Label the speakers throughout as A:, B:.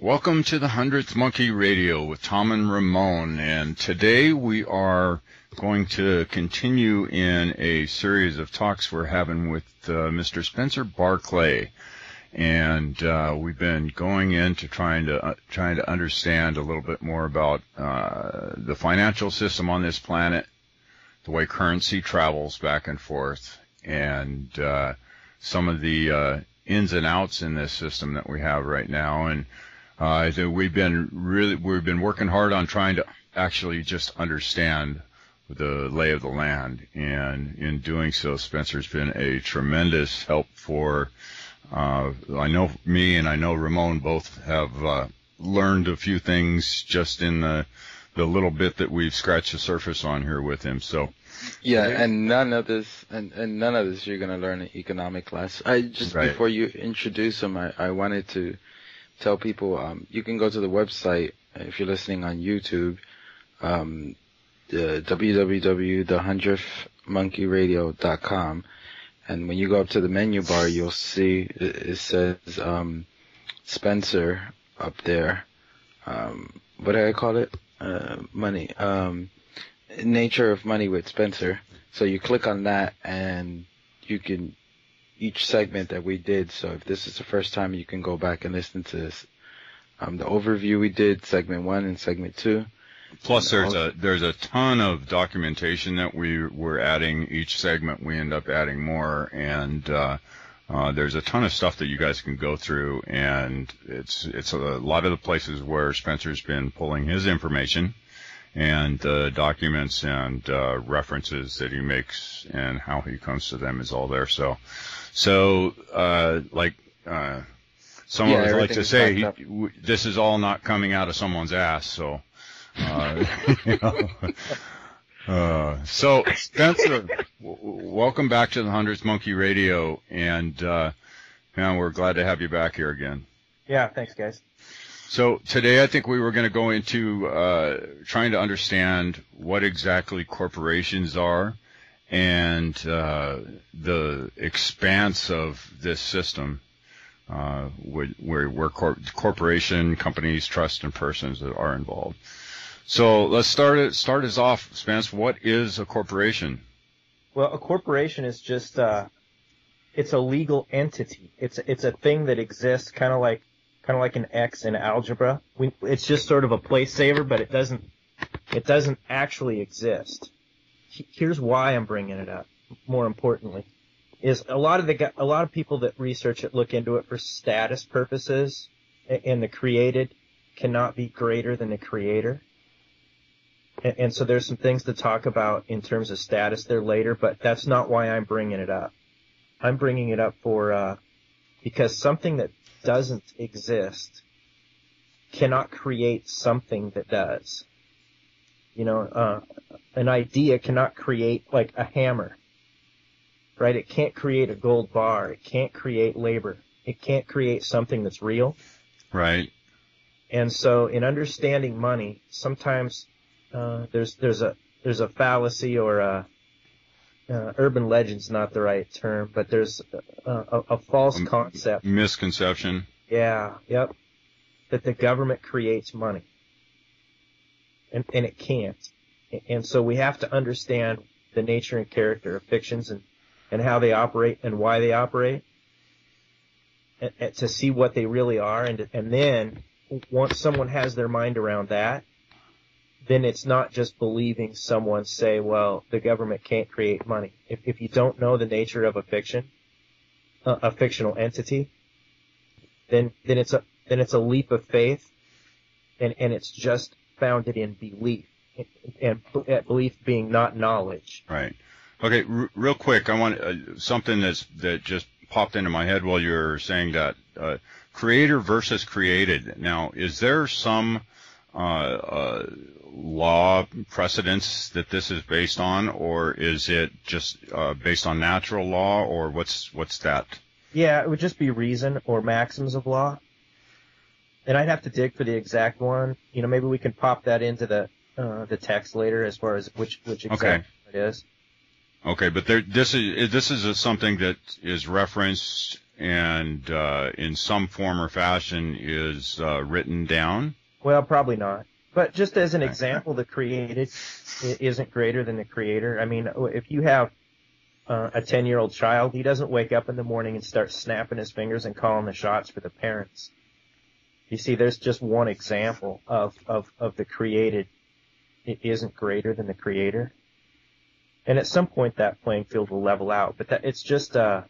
A: Welcome to the 100th Monkey Radio with Tom and Ramon. And today we are going to continue in a series of talks we're having with uh, Mr. Spencer Barclay. And uh, we've been going into trying to uh, trying to understand a little bit more about uh, the financial system on this planet, the way currency travels back and forth, and uh, some of the uh, ins and outs in this system that we have right now. And uh, we've been really we've been working hard on trying to actually just understand the lay of the land, and in doing so, Spencer's been a tremendous help for. Uh, I know me and I know Ramon both have uh, learned a few things just in the the little bit that we've scratched the surface on here with him. So.
B: Yeah, and none of this, and, and none of this you're gonna learn in economic class. I just
A: Right.
B: before you introduce him, I, I wanted to tell people um, you can go to the website if you're listening on YouTube, um, the www.the100thmonkeyradio.com, and when you go up to the menu bar, you'll see it, says um, Spencer up there. Um, what did I call it? Uh, money. Um, nature of money with Spencer. So you click on that and you can each segment that we did. So if this is the first time, you can go back and listen to this. Um, the overview we did, segment one and segment two.
A: Plus,
B: And
A: there's a there's a ton of documentation that we we're adding each segment. We end up adding more, and uh, uh, there's a ton of stuff that you guys can go through. And it's it's a lot of the places where Spencer's been pulling his information, and uh, documents and uh, references that he makes and how he comes to them is all there. So, so uh, like. Uh, some
B: Yeah,
A: of us like to say he, w- this is all not coming out of someone's ass. So, uh, you know. Uh, so Spencer, w- w- welcome back to the Hundredth Monkey Radio, and uh, man, we're glad to have you back here again.
C: Yeah, thanks, guys.
A: So today, I think we were going to go into uh, trying to understand what exactly corporations are and uh, the expanse of this system, uh, where, where, cor- corporation, companies, trust, and persons that are involved. So let's start it. Start us off, Spence. What is a corporation?
C: Well, a corporation is just uh, it's a legal entity. It's it's a thing that exists, kind of like kind of like an X in algebra. We, it's just sort of a place saver, but it doesn't it doesn't actually exist. He- Here's why I'm bringing it up. More importantly, is a lot of the a lot of people that research it look into it for status purposes, and the created cannot be greater than the creator. And, and so there's some things to talk about in terms of status there later, but that's not why I'm bringing it up. I'm bringing it up for, uh, because something that doesn't exist cannot create something that does. You know, uh, an idea cannot create like a hammer, right? It can't create a gold bar. It can't create labor. It can't create something that's real.
A: Right.
C: And so, in understanding money, sometimes uh, there's there's a there's a fallacy or a uh, urban legend's not the right term, but there's a, a, a false
A: Um,
C: concept.
A: Misconception.
C: Yeah, yep, that the government creates money, and and it can't. And so we have to understand the nature and character of fictions and and how they operate and why they operate, and, and to see what they really are, and and then once someone has their mind around that, then it's not just believing someone say, well, the government can't create money. If, if you don't know the nature of a fiction, a, a fictional entity, then, then it's a, then it's a leap of faith and, and it's just founded in belief and, and belief being not knowledge.
A: Right. Okay. R- real quick, I want uh, something that's that just popped into my head while you were saying that. Uh, creator versus created. Now, is there some uh, uh, law precedents that this is based on, or is it just uh, based on natural law, or what's what's that?
C: Yeah, it would just be reason or maxims of law. And I'd have to dig for the exact one. You know, maybe we can pop that into the uh, the text later as far as which which exact
A: Okay.
C: it is.
A: Okay, but there, this is this is something that is referenced and uh, in some form or fashion is uh, written down?
C: Well, probably not. But just as an example, the created isn't greater than the creator. I mean, if you have uh, a 10 year old child, he doesn't wake up in the morning and start snapping his fingers and calling the shots for the parents. You see, there's just one example of, of, of the created. It isn't greater than the creator. And at some point that playing field will level out, but that, it's just, uh,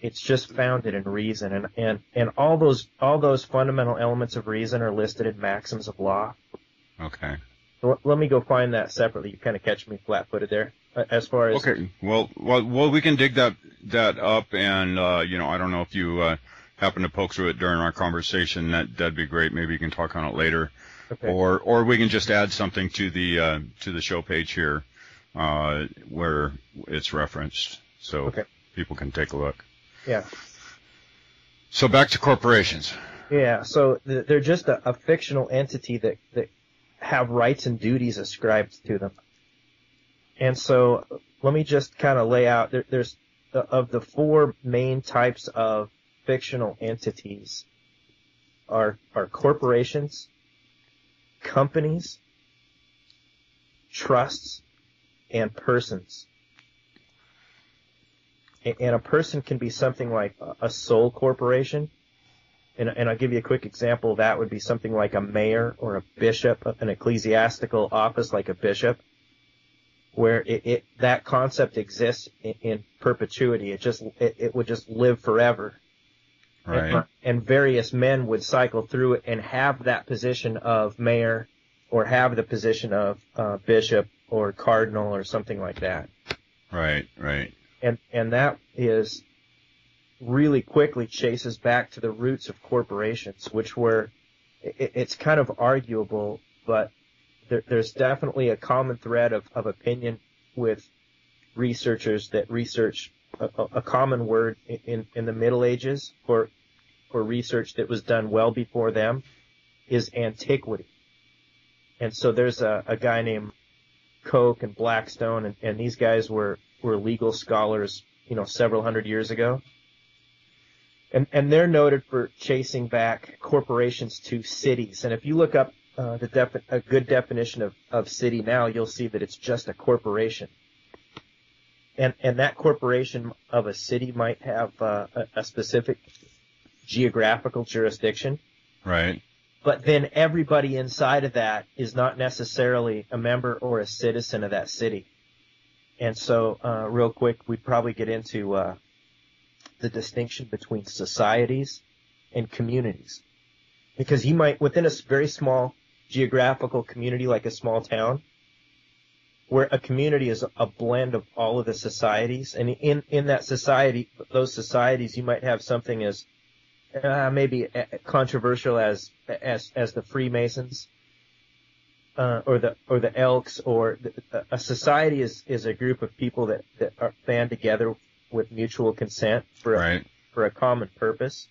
C: it's just founded in reason and, and, and all those, all those fundamental elements of reason are listed in maxims of law.
A: Okay.
C: So let me go find that separately. You kind of catch me flat-footed there. Uh, as far as
A: okay, well, well, well, we can dig that that up, and uh, you know, I don't know if you uh, happen to poke through it during our conversation. That that'd be great. Maybe you can talk on it later, okay. or or we can just add something to the uh, to the show page here uh, where it's referenced, so okay. people can take a look.
C: Yeah.
A: So back to corporations.
C: Yeah, so they're just a, a fictional entity that that have rights and duties ascribed to them. And so let me just kind of lay out, there, there's, of the four main types of fictional entities are, are corporations, companies, trusts, and persons. And a person can be something like a sole corporation, and, and I'll give you a quick example. That would be something like a mayor or a bishop, an ecclesiastical office like a bishop, where it, it that concept exists in, in perpetuity. It just it, it, would just live forever.
A: Right.
C: And, and various men would cycle through it and have that position of mayor, or have the position of uh, bishop or cardinal or something like that.
A: Right. Right.
C: And and that is really quickly chases back to the roots of corporations, which were, it, it's kind of arguable, but there, there's definitely a common thread of, of opinion with researchers that research a, common word in, in the Middle Ages for, for research that was done well before them is antiquity. And so there's a, a guy named Coke and Blackstone and, and these guys were, were legal scholars, you know, several hundred years ago and and they're noted for chasing back corporations to cities. And if you look up uh, the defi- a good definition of, of city now, you'll see that it's just a corporation. And and that corporation of a city might have uh, a, a specific geographical jurisdiction.
A: Right.
C: But then everybody inside of that is not necessarily a member or a citizen of that city. And so, uh, real quick, we'd probably get into uh, the distinction between societies and communities. Because you might, within a very small geographical community like a small town, where a community is a blend of all of the societies, and in, in that society, those societies, you might have something as uh, maybe controversial as as as the Freemasons, uh, or the or the Elks, or the, a society is is a group of people that that are band together with mutual consent for a,
A: right.
C: for a common purpose.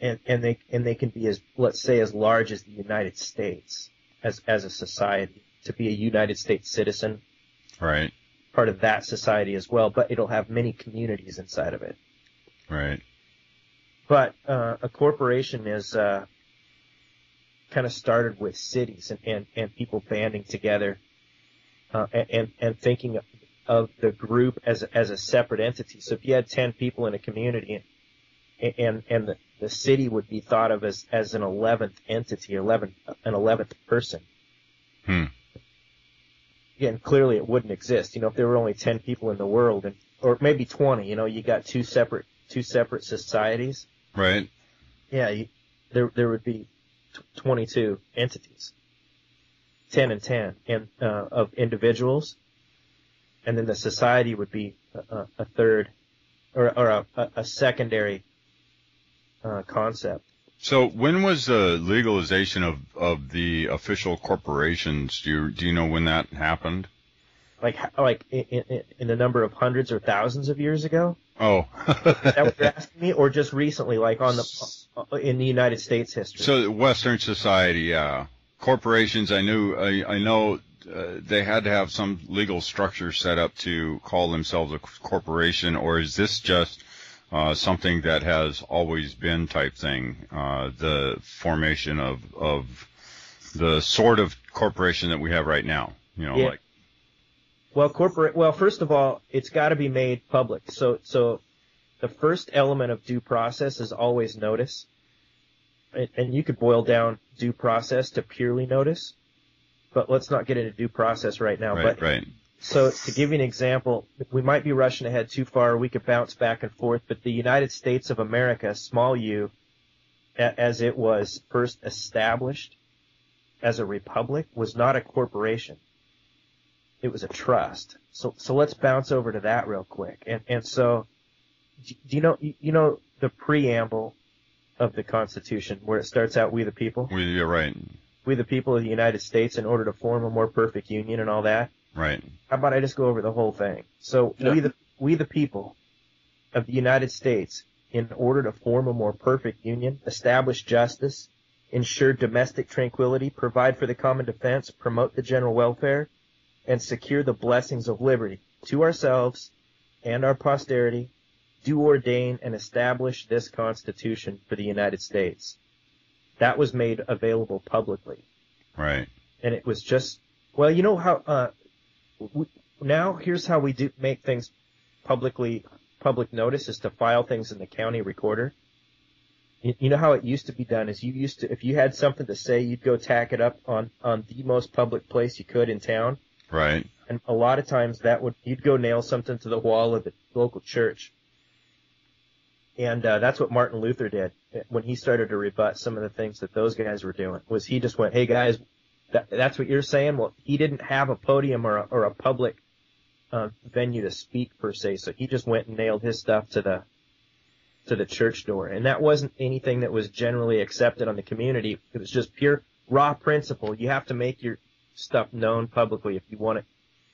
C: And, and they, and they can be as, let's say, as large as the United States as, as a society to be a United States citizen.
A: Right.
C: Part of that society as well, but it'll have many communities inside of it.
A: Right.
C: But, uh, a corporation is, uh, kind of started with cities and, and, and people banding together, uh, and, and thinking of the group as as a separate entity. So if you had ten people in a community, and and, and the, the city would be thought of as as an eleventh entity, eleven an eleventh person.
A: Hmm.
C: Again, clearly it wouldn't exist. You know, if there were only ten people in the world, and or maybe twenty, you know, you got two separate two separate societies.
A: Right.
C: Yeah, you, there there would be t- twenty two entities, ten and ten, and uh, of individuals and then the society would be a, a third or, or a, a secondary uh, concept.
A: So when was the legalization of, of the official corporations? Do you do you know when that happened?
C: Like like in, in, in the number of hundreds or thousands of years ago?
A: Oh,
C: is that what you're asking me, or just recently, like on the uh, in the United States history?
A: So Western society, yeah, corporations. I knew I, I know uh, they had to have some legal structure set up to call themselves a corporation, or is this just uh, something that has always been type thing. Uh, the formation of of the sort of corporation that we have right now. You know,
C: Yeah.
A: like
C: Well, corporate. Well, first of all, it's got to be made public. So, so the first element of due process is always notice, and, and you could boil down due process to purely notice. But let's not get into due process right now.
A: right,
C: but
A: right,
C: so to give you an example, we might be rushing ahead too far. We could bounce back and forth, but the United States of America, small u, a- as it was first established as a republic, was not a corporation. It was a trust. So, so let's bounce over to that real quick. And, and so, do you know, you you know the preamble of the Constitution where it starts out, we the people?
A: we, you're right,
C: We the people of the United States in order to form a more perfect union and all that?
A: Right,
C: How about I just go over the whole thing? So
B: Yeah.
C: we the we the people of the United States, in order to form a more perfect union, establish justice, ensure domestic tranquility, provide for the common defense, promote the general welfare, and secure the blessings of liberty to ourselves and our posterity, do ordain and establish this Constitution for the United States. That was made available publicly
A: right,
C: and it was just well you know how uh we, now here's how we do make things publicly public notice is to file things in the county recorder. You, you know how it used to be done is you used to if you had something to say you'd go tack it up on on the most public place you could in town.
A: Right,
C: and a lot of times that would you'd go nail something to the wall of the local church. And uh, that's what martin luther did when he started to rebut some of the things that those guys were doing was he just went hey guys that, that's what you're saying well he didn't have a podium or a, or a public uh, venue to speak per se so he just went and nailed his stuff to the to the church door and that wasn't anything that was generally accepted on the community it was just pure raw principle you have to make your stuff known publicly if you want it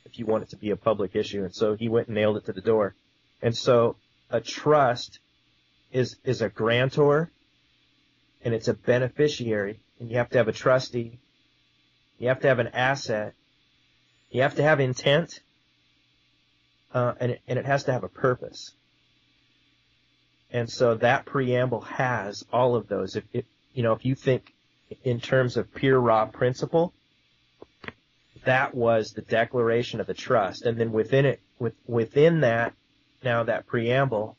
C: if you want it to be a public issue. And so he went and nailed it to the door. And so a trust is is a grantor and it's a beneficiary and you have to have a trustee. You have to have an asset. You have to have intent. Uh, and it, and it has to have a purpose. And so that preamble has all of those. If, if you know, if you think in terms of pure raw principle, that was the declaration of the trust. And then within it, with, within that, now that preamble,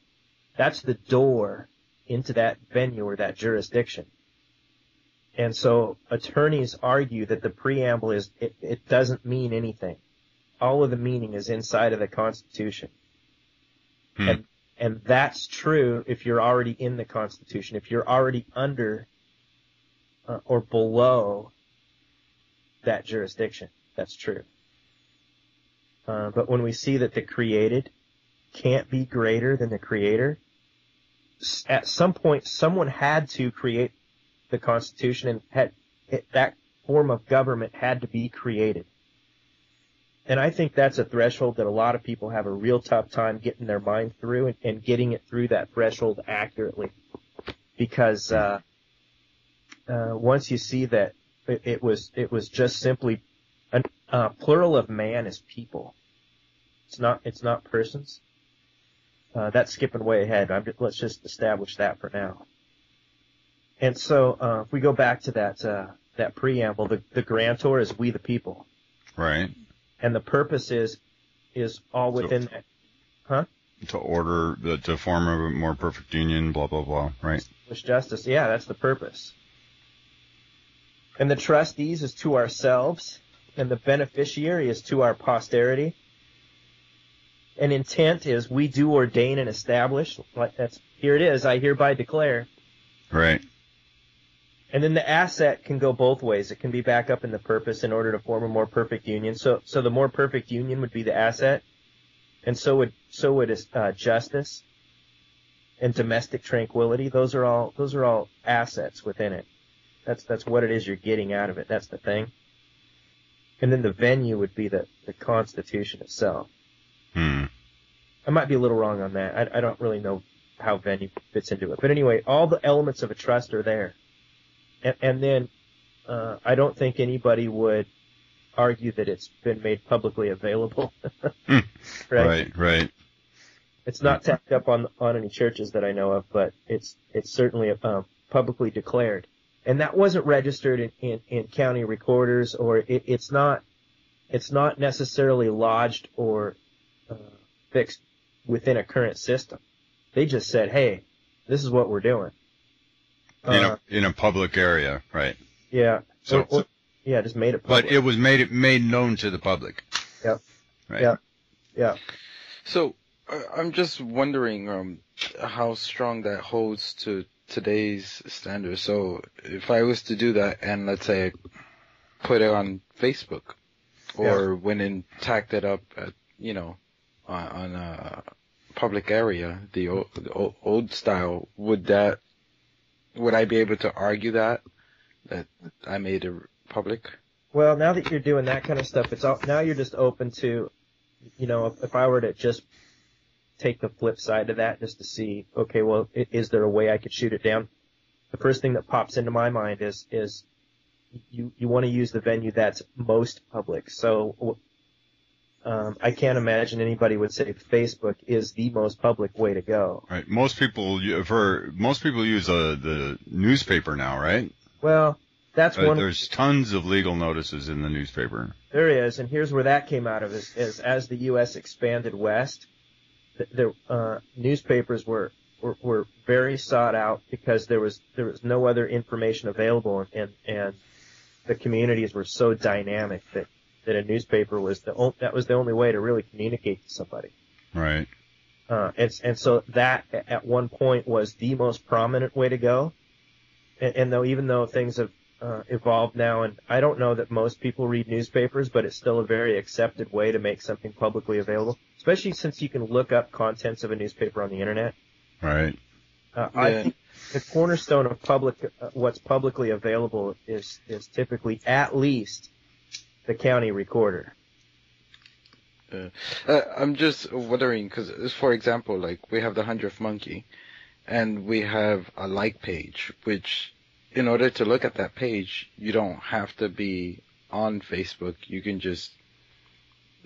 C: that's the door into that venue or that jurisdiction. And so attorneys argue that the preamble is, it, it doesn't mean anything. All of the meaning is inside of the Constitution.
A: Hmm.
C: And, and that's true if you're already in the Constitution. If you're already under uh, or below that jurisdiction. That's true. Uh, but when we see that the created can't be greater than the creator, at some point someone had to create the Constitution and had it, that form of government had to be created. And I think that's a threshold that a lot of people have a real tough time getting their mind through and, and getting it through that threshold accurately. Because, uh, uh, once you see that it, it was, it was just simply a uh, plural of man is people. It's not, it's not persons. Uh, that's skipping way ahead. I'm just, let's just establish that for now. And so, uh, if we go back to that, uh, that preamble, the, the grantor is we the people.
A: right.
C: And the purpose is, is all
A: So-
C: within that.
A: To order the to form a more perfect union, blah blah blah. Right.
C: Establish justice. Yeah, that's the purpose. And the trustees is to ourselves, and the beneficiary is to our posterity. And intent is we do ordain and establish. That's here it is. I hereby declare.
A: Right.
C: And then the asset can go both ways. It can be back up in the purpose in order to form a more perfect union. So, so the more perfect union would be the asset, and so would so would uh, justice and domestic tranquility. Those are all those are all assets within it. That's that's what it is you're getting out of it. That's the thing. And then the venue would be the the Constitution itself.
A: Hmm.
C: I might be a little wrong on that. I, I don't really know how venue fits into it. But anyway, all the elements of a trust are there. And, and then uh, I don't think anybody would argue that it's been made publicly available.
A: Hmm.
C: right?
A: Right. Right.
C: It's not tacked up on on any churches that I know of, but it's it's certainly um, publicly declared, and that wasn't registered in, in, in county recorders, or it, it's not it's not necessarily lodged or uh, fixed within a current system. They just said, "Hey, this is what we're doing."
A: In
C: Uh,
A: a in a public area, right?
C: yeah.
A: So,
C: Or- or- yeah, just made it
A: but it was made it made known to the public.
C: Yep.
A: Right.
C: Yeah. yeah.
B: So uh, I'm just wondering um, how strong that holds to today's standards. So if I was to do that and let's say put it on Facebook or went and tacked it up at you know on, on a public area, the old, the old, old style, would that would I be able to argue that that I made it public?
C: Well, now that you're doing that kind of stuff, it's all, now you're just open to, you know, if, if I were to just take the flip side of that, just to see, okay, well, is there a way I could shoot it down? The first thing that pops into my mind is is you you want to use the venue that's most public. So um, I can't imagine anybody would say Facebook is the most public way to go.
A: Right. Most people for most people use uh, the newspaper now, right?
C: Well, that's
A: Uh,
C: one.
A: there's tons of legal notices in the newspaper.
C: There is, and here's where that came out of is, is as the U.S. expanded west, the, the uh, newspapers were, were were very sought out because there was there was no other information available, and and the communities were so dynamic that that a newspaper was the o- that was the only way to really communicate to somebody.
A: Right.
C: Uh, and, and so that at one point was the most prominent way to go. And, and though, even though things have uh, evolved now, and I don't know that most people read newspapers, but it's still a very accepted way to make something publicly available, especially since you can look up contents of a newspaper on the internet.
A: Right.
C: Uh, I think the cornerstone of public, uh, what's publicly available is, is typically at least the county recorder.
B: Uh, I'm just wondering because, for example, like we have the hundredth monkey, and we have a like page, which, in order to look at that page, you don't have to be on Facebook. You can just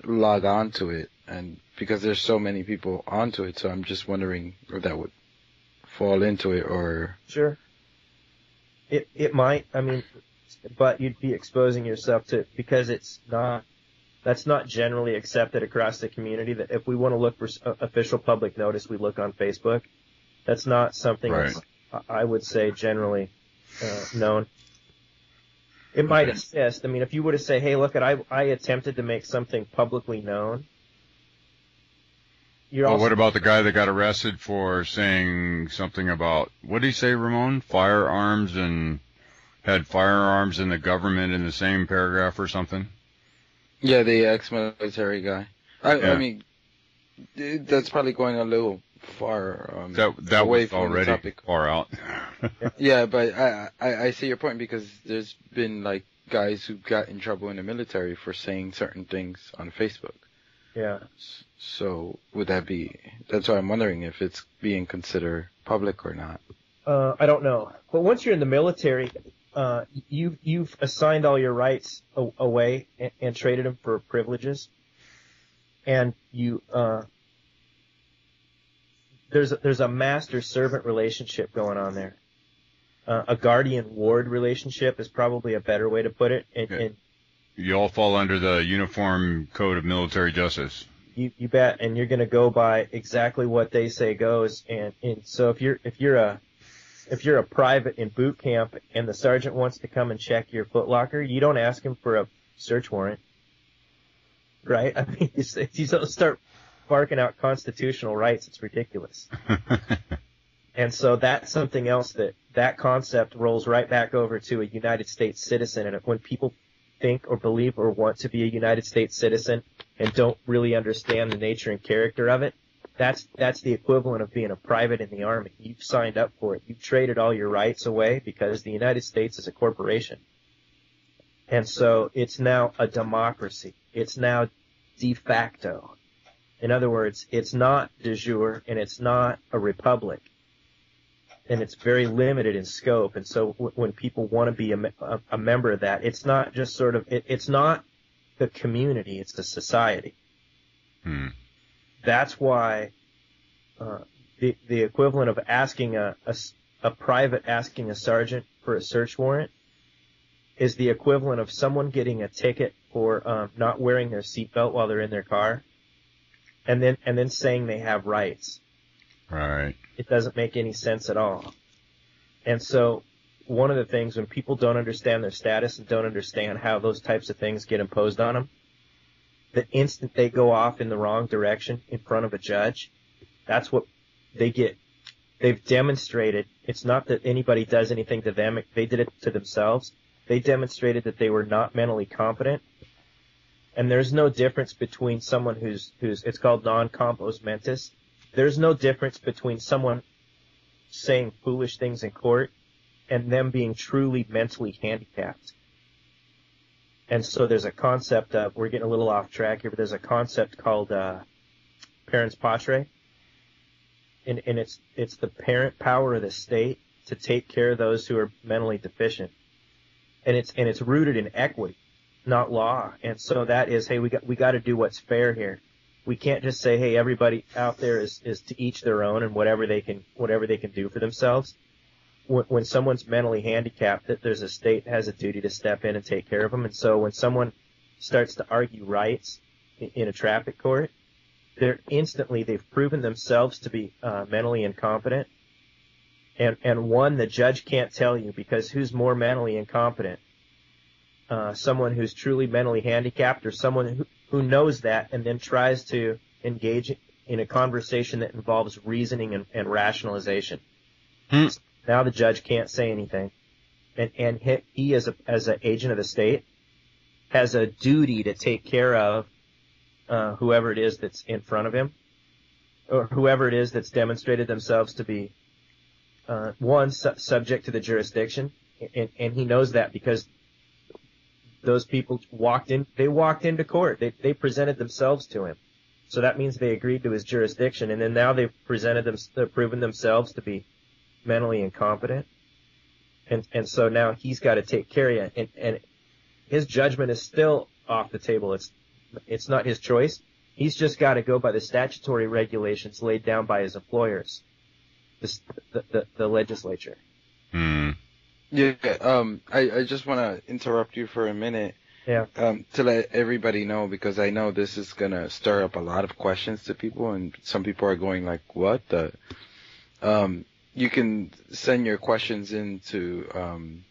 B: log on to it, and because there's so many people onto it, so I'm just wondering if that would fall into it or.
C: Sure. It it might. I mean, but you'd be exposing yourself to because it's not. That's not generally accepted across the community. That if we want to look for uh, official public notice, we look on Facebook. That's not something
A: Right.
C: that's, I- I would say, generally uh, known. It might
A: Okay.
C: assist. I mean, if you were to say, "Hey, look, at I I attempted to make something publicly known," you're
A: Well,
C: also
A: what about the guy that got arrested for saying something about what did he say, Ramon? Firearms and had firearms in the government in the same paragraph or something?
B: Yeah, the ex-military guy. I,
A: Yeah.
B: I mean, that's probably going a little far. Um,
A: That that
B: away
A: was
B: from the
A: already
B: topic.
A: far out.
B: Yeah, but I, I I see your point because there's been like guys who got in trouble in the military for saying certain things on Facebook.
C: yeah.
B: So would that be? That's why I'm wondering if it's being considered public or not.
C: Uh, I don't know. But once you're in the military, uh, you you've assigned all your rights a- away and, and traded them for privileges, and you uh, there's a, there's a master servant relationship going on there. Uh, a guardian ward relationship is probably a better way to put it, and,
A: Yeah.
C: and
A: you all fall under the Uniform Code of Military Justice.
C: you, you bet, and you're going to go by exactly what they say goes. And, and so if you're if you're a if you're a private in boot camp and the sergeant wants to come and check your footlocker, you don't ask him for a search warrant, right? I mean, you, you don't start barking out constitutional rights. It's ridiculous. And so that's something else that that concept rolls right back over to a United States citizen. And when people think or believe or want to be a United States citizen and don't really understand the nature and character of it, that's that's the equivalent of being a private in the army. You've signed up for it. You've traded all your rights away because the United States is a corporation. And so it's now a democracy. It's now de facto. In other words, it's not de jure and it's not a republic and it's very limited in scope. And so w- when people want to be a, a, a member of that, it's not just sort of, it, it's not the community, it's the society.
A: Hmm.
C: That's why uh, the the equivalent of asking a, a a private asking a sergeant for a search warrant is the equivalent of someone getting a ticket for um, not wearing their seatbelt while they're in their car, and then and then saying they have rights.
A: Right.
C: It doesn't make any sense at all. And so, one of the things when people don't understand their status and don't understand how those types of things get imposed on them, the instant they go off in the wrong direction in front of a judge, that's what they get. They've demonstrated. It's not that anybody does anything to them. They did it to themselves. They demonstrated that they were not mentally competent. And there's no difference between someone who's, who's, it's called non-compos mentis. There's no difference between someone saying foolish things in court and them being truly mentally handicapped. And so there's a concept of, we're getting a little off track here, but there's a concept called, uh, parens patriae. And, and it's, it's the parent power of the state to take care of those who are mentally deficient. And it's, and it's rooted in equity, not law. And so that is, hey, we got, we got to do what's fair here. We can't just say, hey, everybody out there is, is to each their own and whatever they can, whatever they can do for themselves when, when someone's mentally handicapped, that there's a state has a duty to step in and take care of them. And so when someone starts to argue rights in, a traffic court, they're instantly they've proven themselves to be uh, mentally incompetent. And and one the judge can't tell you because who's more mentally incompetent? Uh, someone who's truly mentally handicapped or someone who, who knows that and then tries to engage in a conversation that involves reasoning and, and rationalization.
A: Hmm.
C: Now the judge can't say anything, and and he, he as a as an agent of the state has a duty to take care of uh, whoever it is that's in front of him, or whoever it is that's demonstrated themselves to be uh, one su- subject to the jurisdiction, and, and he knows that because those people walked in. They walked into court. They they presented themselves to him. So that means they agreed to his jurisdiction, and then now they've presented them, they've proven themselves to be mentally incompetent. And, and so now he's got to take care of you. And, and his judgment is still off the table. It's, it's not his choice. He's just got to go by the statutory regulations laid down by his employers, the, the, the, the legislature.
A: Hmm.
B: Yeah, um, I, I just want to interrupt you for a minute.
C: Yeah.
B: Um, to let everybody know because I know this is gonna stir up a lot of questions to people, and some people are going like, "What the?" Um, you can send your questions in to um,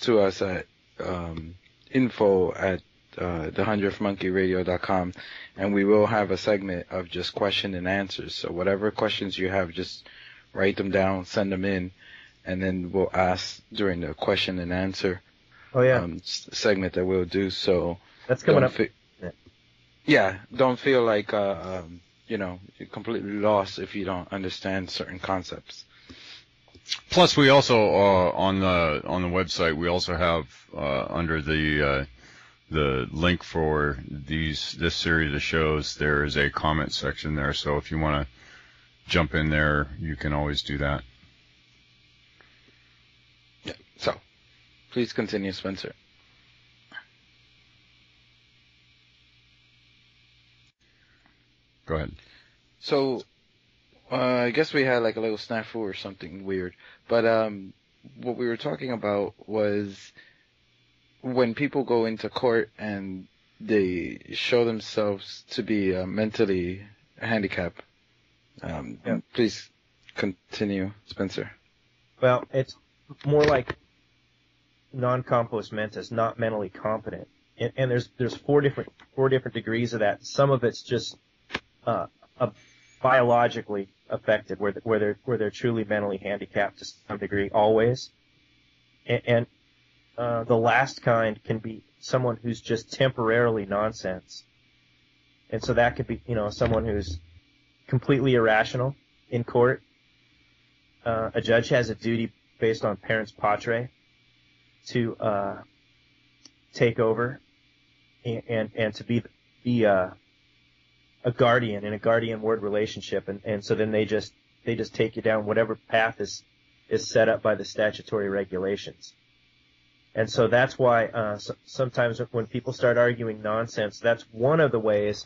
B: to us at um, info at uh, the hundredth monkey radio.com and we will have a segment of just question and answers. So whatever questions you have, just write them down, send them in, and then we'll ask during the question and answer
C: Oh yeah,
B: um, segment that we'll do. So
C: that's coming up.
B: fe-
C: Yeah.
B: yeah, don't feel like uh, um, you know you're completely lost if you don't understand certain concepts.
A: Plus, we also uh, on the on the website we also have uh, under the uh, the link for these this series of shows there is a comment section there. So if you want to jump in there, you can always do that.
B: Yeah. So please continue, Spencer.
A: Go ahead.
B: So uh, I guess we had like a little snafu or something weird, but um, what we were talking about was when people go into court and they show themselves to be uh, mentally handicapped. Um,
C: Yeah.
B: Please continue, Spencer.
C: Well, it's more like non-compos mentis, not mentally competent. And, and there's there's four different four different degrees of that. Some of it's just uh, uh, biologically affected, where where they're where they're truly mentally handicapped to some degree, always. And, and uh, the last kind can be someone who's just temporarily nonsense. And so that could be, you know, someone who's completely irrational in court. Uh, a judge has a duty based on parens patriae to uh, take over and, and and to be be uh, a guardian in a guardian ward relationship, and, and so then they just they just take you down whatever path is is set up by the statutory regulations. And so that's why uh, so, sometimes when people start arguing nonsense, that's one of the ways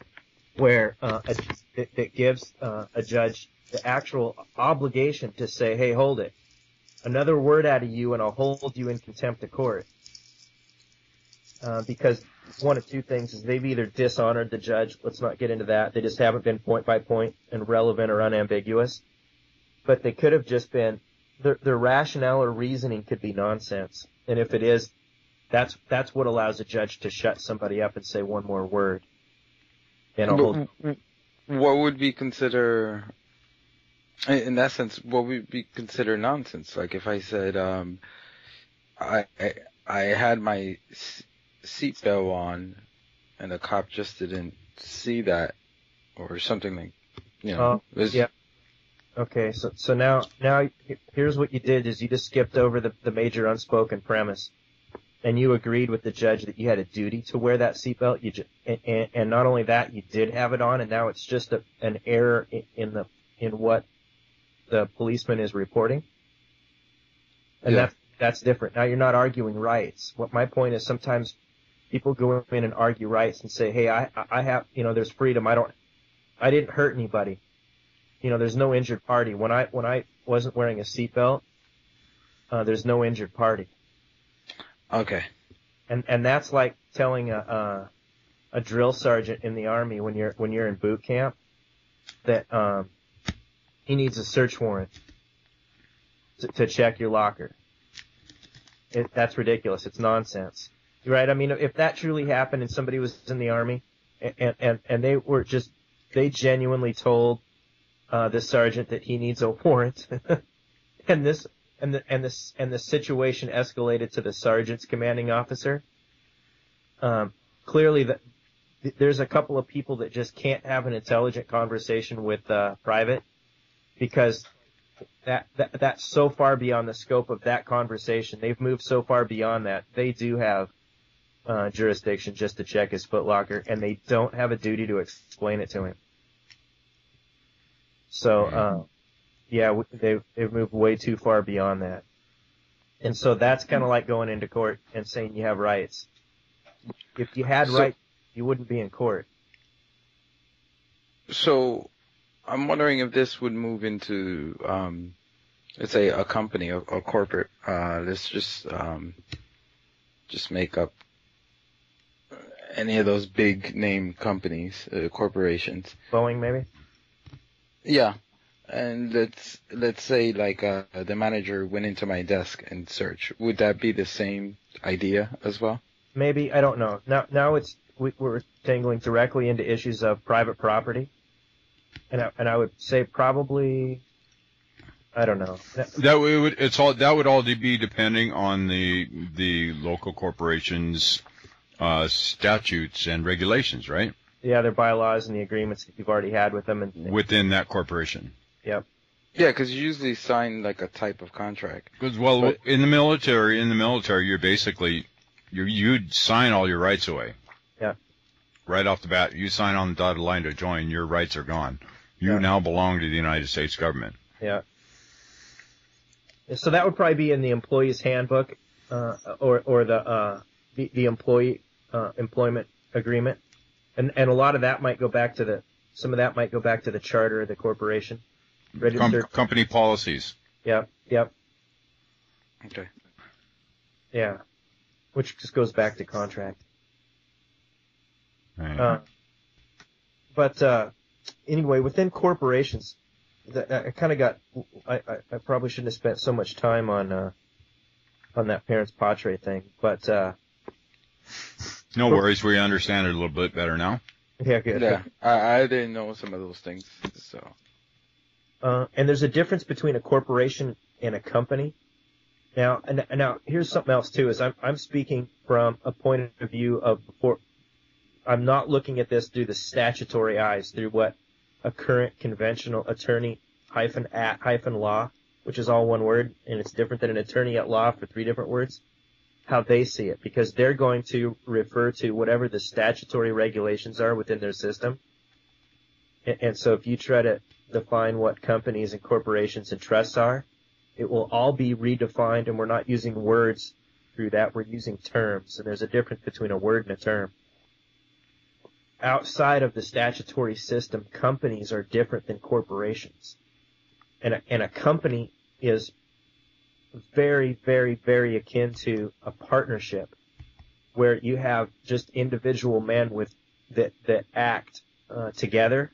C: where uh, a, it, it gives uh, a judge the actual obligation to say, hey, hold it. Another word out of you and I'll hold you in contempt of court. Uh, because one of two things is they've either dishonored the judge, let's not get into that, they just haven't been point by point and relevant or unambiguous. But they could have just been, their, their rationale or reasoning could be nonsense. And if it is, that's, that's what allows a judge to shut somebody up and say one more word. And hold,
B: what would be consider in that sense what would be considered nonsense like if i said um i i, I had my seatbelt on and the cop just didn't see that or something like you know
C: Oh,
B: was-
C: yeah. Okay, so so now now here's what you did is you just skipped over the, the major unspoken premise, and you agreed with the judge that you had a duty to wear that seatbelt. You just, and, and, and not only that, you did have it on, and now it's just a, an error in, in the in what the policeman is reporting, and
B: Yeah.
C: that's that's different. Now you're not arguing rights. What my point is, sometimes people go in and argue rights and say, "Hey, I I have you know there's freedom. I don't I didn't hurt anybody." you know, there's no injured party. When I when I wasn't wearing a seatbelt, uh, there's no injured party,
B: okay
C: and and that's like telling a, a a drill sergeant in the army when you're when you're in boot camp that um, he needs a search warrant to, to check your locker. It, that's ridiculous. It's nonsense, right? I mean, if that truly happened and somebody was in the army and and and they were just they genuinely told uh, this sergeant that he needs a warrant, and this and the and this and the situation escalated to the sergeant's commanding officer. Um, clearly, that there's a couple of people that just can't have an intelligent conversation with uh, private because that, that that's so far beyond the scope of that conversation. They've moved so far beyond that. They do have uh, jurisdiction just to check his footlocker, and they don't have a duty to explain it to him. So, uh, yeah, they've, they've moved way too far beyond that. And so that's kind of like going into court and saying you have rights. If you had
B: So-
C: rights, you wouldn't be in court.
B: so i'm wondering if this would move into um let's say a company a, a corporate uh let's just um just make up any of those big name companies uh, corporations
C: Boeing, maybe?
B: Yeah, and let's let's say like uh, the manager went into my desk and searched. Would that be the same idea as well?
C: Maybe, I don't know. Now, now it's, we, we're tangling directly into issues of private property. And I, and I would say probably, I don't know.
A: That would it's all that would all be depending on the the local corporation's uh, statutes and regulations, right?
C: Yeah, their bylaws and the agreements that you've already had with them and,
A: Within that corporation.
B: Yeah, Yeah, because you usually sign like a type of contract.
A: Because well,
B: But-
A: in the military, in the military, you're basically you you'd sign all your rights away.
C: Yeah.
A: Right off the bat, you sign on the dotted line to join, your rights are gone. You
C: Yeah.
A: now belong to the United States government.
C: Yeah. So that would probably be in the employee's handbook, uh, or or the uh, the, the employee uh, employment agreement, and and a lot of that might go back to the some of that might go back to the charter of the corporation,
A: Com- company policies.
C: Yep, yep,
B: Okay.
C: yeah, which just goes back to contract.
A: Right.
C: Uh, but uh, anyway, within corporations, that, I kind of got. I, I, I probably shouldn't have spent so much time on uh, on that parens patriae thing, but uh,
A: no worries, we understand it a little bit better now.
C: yeah, good.
B: Yeah, I, I didn't know some of those things. So
C: Uh, and there's a difference between a corporation and a company. Now, and, and now here's something else too. Is I'm I'm speaking from a point of view of before. I'm not looking at this through the statutory eyes, through what a current conventional attorney hyphen at hyphen law, which is all one word, and it's different than an attorney at law for three different words. How they see it, because they're going to refer to whatever the statutory regulations are within their system. And, so if you try to define what companies and corporations and trusts are, it will all be redefined and we're not using words through that, we're using terms. And there's a difference between a word and a term. Outside of the statutory system, companies are different than corporations. and a, and a company is very, very, very akin to a partnership where you have just individual men with that that act uh, together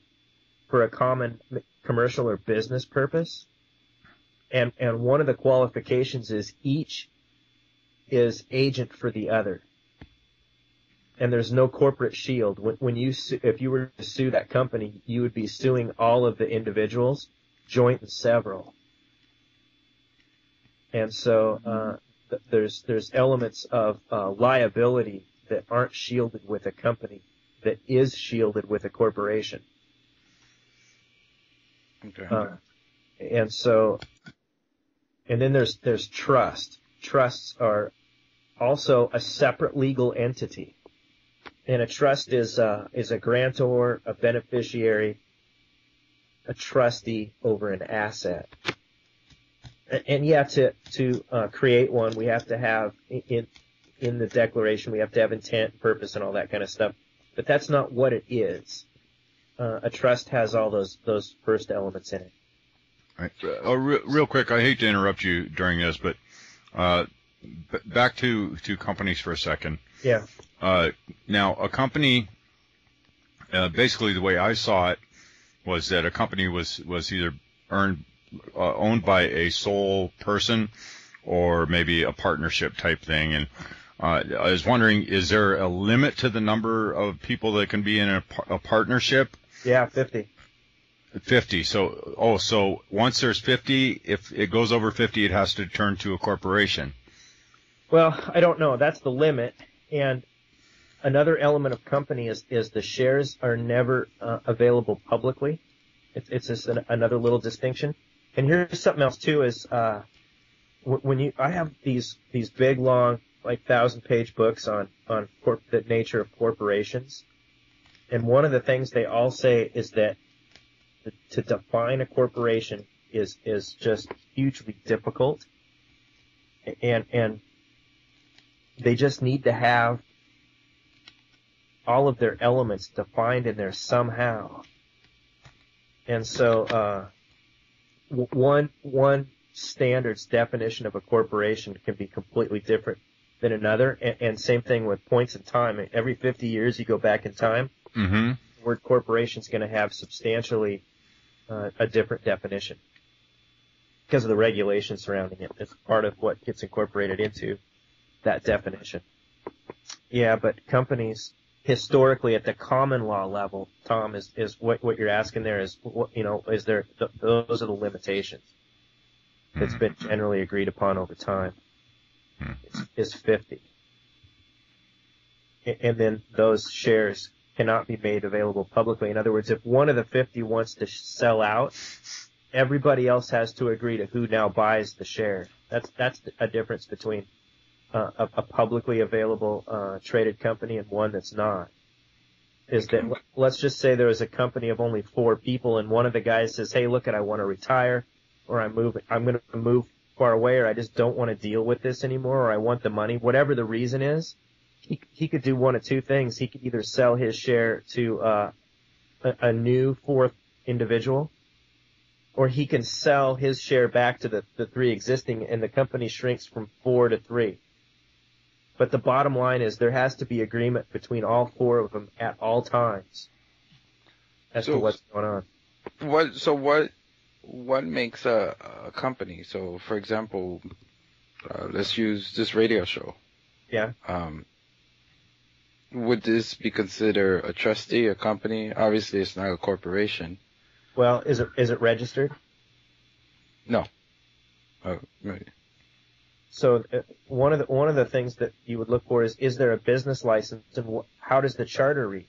C: for a common commercial or business purpose. And and one of the qualifications is each is agent for the other. And there's no corporate shield. When, when you su- if you were to sue that company, you would be suing all of the individuals, joint and several. And so uh, th- there's there's elements of uh, liability that aren't shielded with a company that is shielded with a corporation.
B: Okay.
C: Uh, and so, and then there's there's trust. Trusts are also a separate legal entity, and a trust is uh, is a grantor, a beneficiary, a trustee over an asset. And, yeah, to to uh, create one, we have to have in in the declaration we have to have intent, purpose, and all that kind of stuff. But that's not what it is. Uh, a trust has all those those first elements in it.
A: Right. Uh, re- real quick, I hate to interrupt you during this, but uh, b- back to to companies for a second.
C: Yeah.
A: Uh, now, a company, uh, basically, the way I saw it was that a company was was either earned uh, owned by a sole person or maybe a partnership type thing. And uh, I was wondering, is there a limit to the number of people that can be in a, a partnership?
C: Yeah, 50.
A: 50. So, oh, so once there's 50, if it goes over 50, it has to turn to a corporation.
C: Well, I don't know. That's the limit. And another element of company is, is the shares are never uh, available publicly. It's, it's just an, another little distinction. And here's something else too is, uh, when you, I have these, these big long, like thousand page books on, on corp- the nature of corporations. And one of the things they all say is that to define a corporation is, is just hugely difficult. And, and they just need to have all of their elements defined in there somehow. And so, uh, one, one standards definition of a corporation can be completely different than another. And, and same thing with points in time. Every 50 years you go back in time,
A: Mm-hmm.
C: the word corporation is going to have substantially uh, a different definition because of the regulations surrounding it. It's part of what gets incorporated into that definition. Yeah, but companies historically at the common law level, Tom, is, is what, what you're asking there is, what, you know, is there, th- those are the limitations that's been generally agreed upon over time.
A: Hmm.
C: Is, is 50. And then those shares cannot be made available publicly. In other words, if one of the 50 wants to sell out, everybody else has to agree to who now buys the share. That's that's a difference between uh, a, a publicly available uh, traded company and one that's not. Is that let's just say there is a company of only four people and one of the guys says, "Hey, look, it, I want to retire, or I'm moving, I'm going to move far away, or I just don't want to deal with this anymore, or I want the money." Whatever the reason is, he he could do one of two things. He could either sell his share to uh, a, a new fourth individual, or he can sell his share back to the, the three existing, and the company shrinks from four to three. But the bottom line is there has to be agreement between all four of them at all times as
B: So-
C: to what's going on.
B: What? So what? What makes a, a company? So, for example, uh, let's use this radio show.
C: Yeah.
B: Um, would this be considered a trustee, a company? Obviously, it's not a corporation.
C: Well, is it is it registered? No.
B: Oh, right.
C: So uh, one of the one of the things that you would look for is is there a business license and how does the charter read?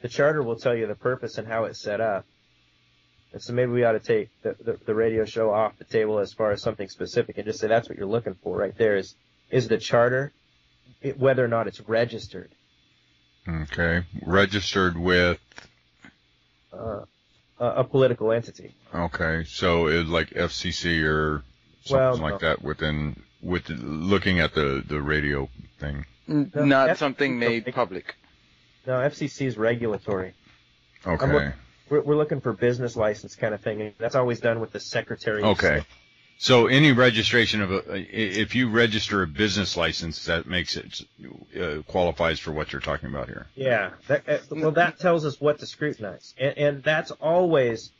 C: The charter will tell you the purpose and how it's set up. And so maybe we ought to take the, the, the radio show off the table as far as something specific and just say that's what you're looking for right there is is the charter it, whether or not it's registered.
A: Okay. Registered with.
C: Uh, a, a political entity.
A: Okay. So it's like FCC or
C: Well,
A: something like
C: no.
A: that within with looking at the the radio thing.
C: No,
B: not
C: that's-
B: something made
C: okay.
B: public.
C: No, FCC is regulatory.
A: Okay.
C: look- we're, we're looking for business license kind of thing, and that's always done with the secretary.
A: Okay. So any registration of a, if you register a business license, that makes it uh, qualifies for what you're talking about here.
C: Yeah. That, uh, well, that tells us what to scrutinize, and, and that's always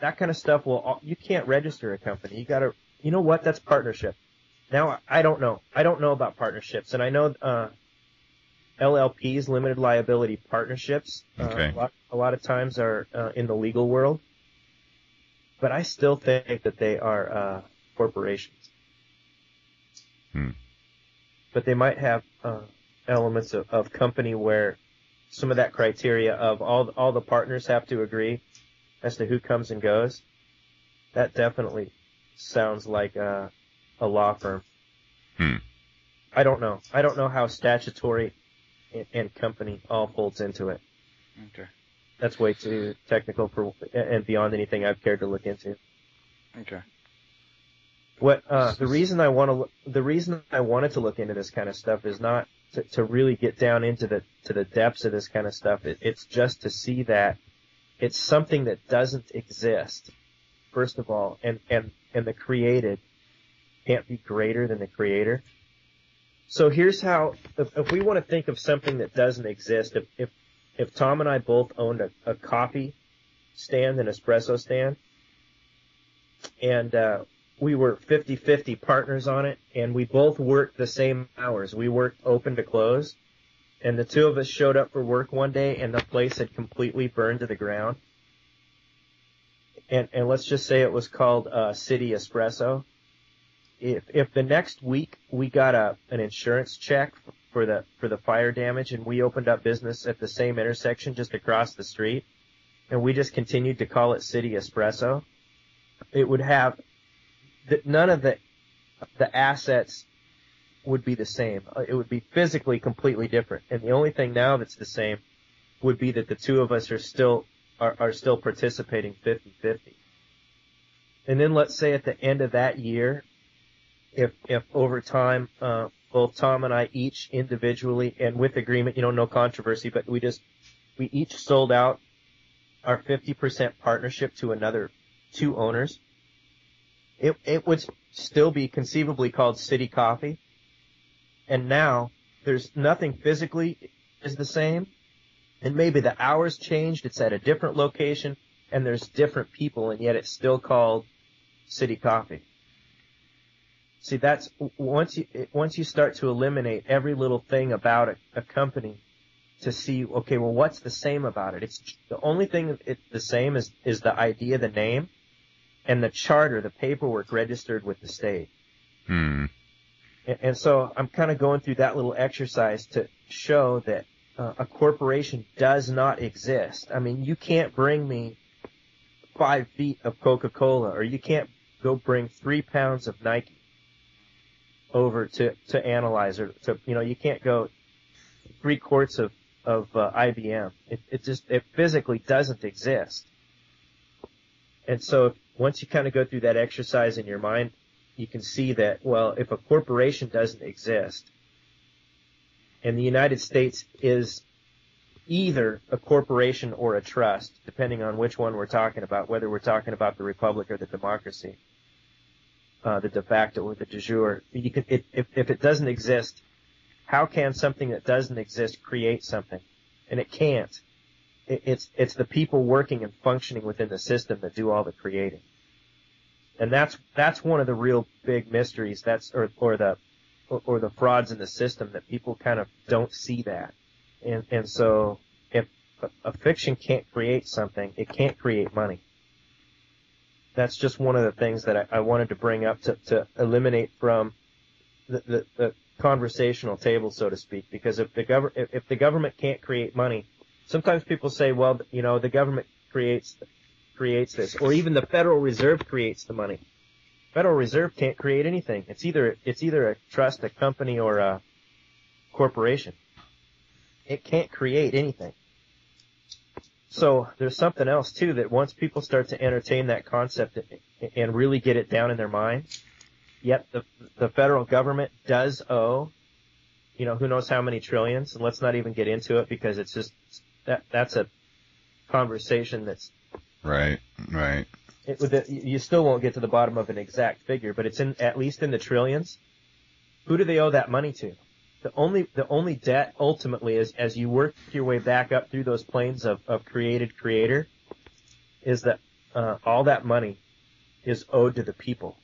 C: that kind of stuff. Will you can't register a company? You got to. You know what? That's partnership. Now I don't know. I don't know about partnerships, and I know uh, LLPs, limited liability partnerships, uh,
A: Okay.
C: a, lot, a lot of times are uh, in the legal world, but I still think that they are uh, corporations.
A: Hmm.
C: But they might have uh, elements of, of company where some of that criteria of all all the partners have to agree as to who comes and goes. That definitely sounds like a, a law firm.
A: Hmm.
C: I don't know. I don't know how statutory and, and company all folds into it.
B: Okay.
C: That's way too technical for and beyond anything I've cared to look into.
B: Okay.
C: What uh, the reason I want to the reason I wanted to look into this kind of stuff is not to, to really get down into the to the depths of this kind of stuff. It, it's just to see that it's something that doesn't exist. First of all, and and and the created can't be greater than the creator. So here's how if, if we want to think of something that doesn't exist, if if if Tom and I both owned a, a coffee stand, an espresso stand, and uh, we were 50-50 partners on it, and we both worked the same hours. We worked open to close, and the two of us showed up for work one day, and the place had completely burned to the ground. And and let's just say it was called uh, City Espresso. If if the next week we got a an insurance check for the for the fire damage, and we opened up business at the same intersection just across the street, and we just continued to call it City Espresso, it would have that none of the the assets would be the same. Uh, It would be physically completely different. And the only thing now that's the same would be that the two of us are still are, are still participating 50-50. And then let's say at the end of that year, if if over time uh, both Tom and I each individually and with agreement, you know, no controversy, but we just we each sold out our 50% partnership to another two owners it it would still be conceivably called City Coffee. And now there's nothing physically is the same, and maybe the hours changed. It's at a different location, and there's different people, and yet it's still called City Coffee. See, that's once you once you start to eliminate every little thing about a, a company to see, okay, well, what's the same about it? It's the only thing it's the same is is the idea, the name and the charter, the paperwork registered with the state.
A: Hmm.
C: And, and so I'm kind of going through that little exercise to show that uh, a corporation does not exist. I mean, you can't bring me five feet of Coca-Cola, or you can't go bring three pounds of Nike over to to analyze, or to you know, you can't go three quarts of of uh, IBM. It, it just it physically doesn't exist. And so once you kind of go through that exercise in your mind, you can see that, well, if a corporation doesn't exist, and the United States is either a corporation or a trust, depending on which one we're talking about, whether we're talking about the republic or the democracy, uh, the de facto or the de jure, can, it, if, if it doesn't exist, how can something that doesn't exist create something? And it can't. It, it's, it's the people working and functioning within the system that do all the creating and that's that's one of the real big mysteries. That's or or the or, or the frauds in the system that people kind of don't see that, and and so if a, a fiction can't create something, it can't create money. That's just one of the things that I, I wanted to bring up to, to eliminate from the, the, the conversational table, so to speak. Because if the government if, if the government can't create money, sometimes people say, well, you know, the government creates creates this, or even the Federal Reserve creates the money. Federal Reserve can't create anything. It's either it's either a trust, a company, or a corporation. It can't create anything. So there's something else too that once people start to entertain that concept and really get it down in their mind, yet the the federal government does owe, you know, who knows how many trillions, and let's not even get into it because it's just that that's a conversation that's
A: Right, right.
C: It, the, you still won't get to the bottom of an exact figure, but it's in at least in the trillions. Who do they owe that money to? The only the only debt ultimately is as you work your way back up through those planes of, of created creator, is that uh, all that money is owed to the people.